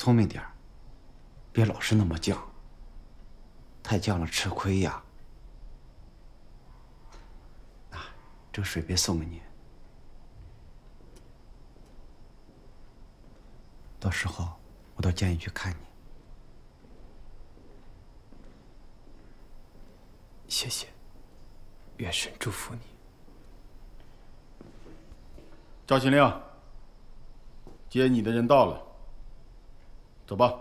聪明点别老是那么犟，太犟了吃亏呀。啊，这水杯送给你，到时候我到监狱去看你。谢谢，愿神祝福你。赵新亮，接你的人到了，走吧。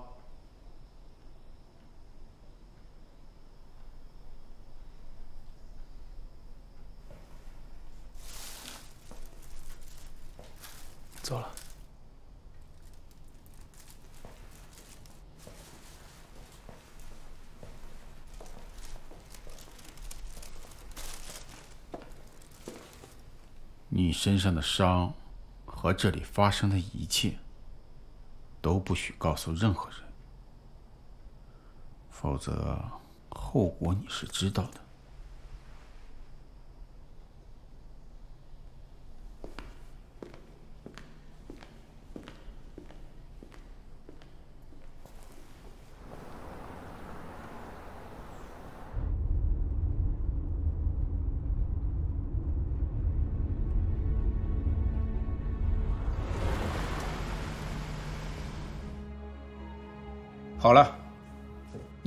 走了。你身上的伤和这里发生的一切，都不许告诉任何人，否则后果你是知道的。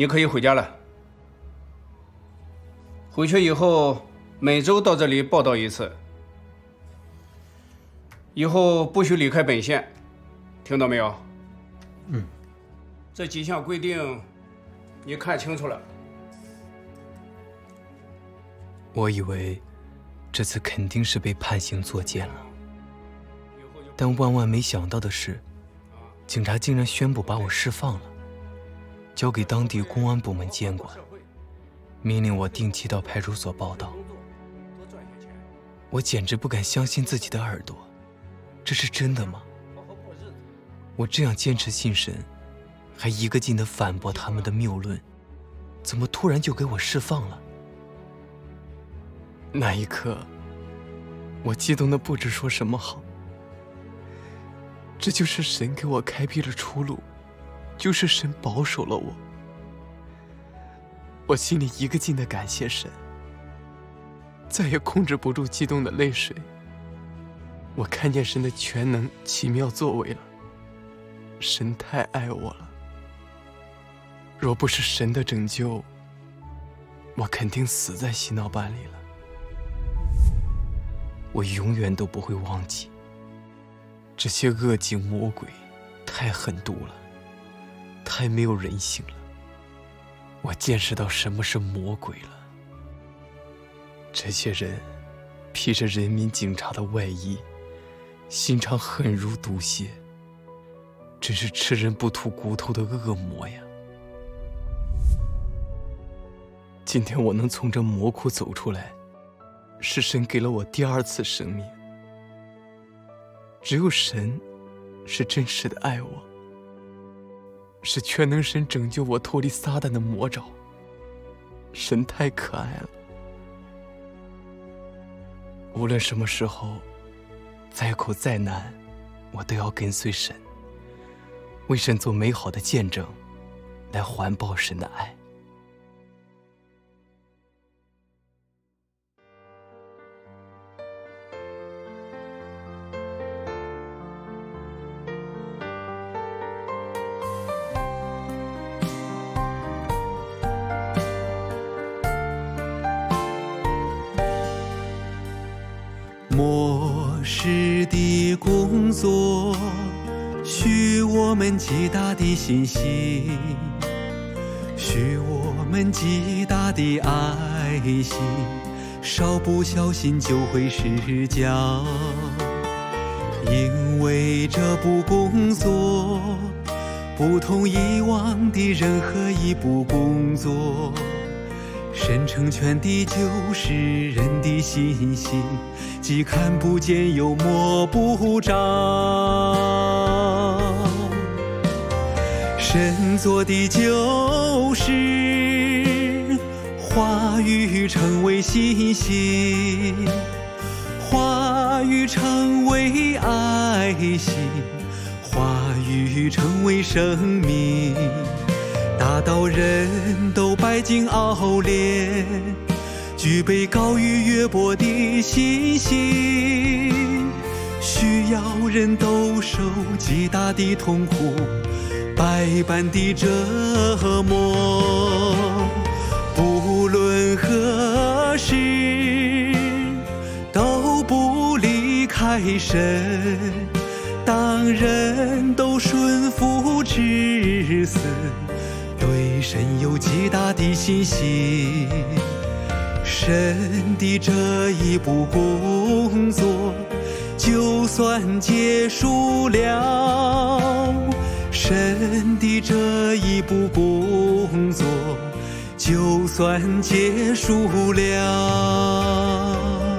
你可以回家了。回去以后每周到这里报道一次。以后不许离开本县，听到没有？嗯。这几项规定，你看清楚了。我以为这次肯定是被判刑坐监了，但万万没想到的是，警察竟然宣布把我释放了。交给当地公安部门监管，命令我定期到派出所报到。我简直不敢相信自己的耳朵，这是真的吗？我这样坚持信神，还一个劲的反驳他们的谬论，怎么突然就给我释放了？那一刻，我激动的不知说什么好。这就是神给我开辟了出路，就是神保守了我。我心里一个劲的感谢神，再也控制不住激动的泪水。我看见神的全能奇妙作为了，神太爱我了。若不是神的拯救，我肯定死在洗脑班里了。我永远都不会忘记，这些恶境魔鬼太狠毒了，太没有人性了。我见识到什么是魔鬼了。这些人披着人民警察的外衣，心肠狠如毒蝎，真是吃人不吐骨头的恶魔呀！今天我能从这魔窟走出来。是神给了我第二次生命。只有神，是真实的爱我，是全能神拯救我脱离撒旦的魔爪。神太可爱了。无论什么时候，再苦再难，我都要跟随神，为神做美好的见证，来环抱神的爱。作需我们极大的信心，需我们极大的爱心，稍不小心就会失脚。因为这不工作不同以往的任何一步工作。神成全的就是人的信心，既看不见又摸不着。神做的就是话语成为信心，话语成为爱心，话语成为生命。大到人都白净熬炼，具备高于约伯的信心。需要人都受极大的痛苦，百般的折磨。不论何时，都不离开神。当人都顺服至死。神有极大的信心，神的这一步工作就算结束了，神的这一步工作就算结束了。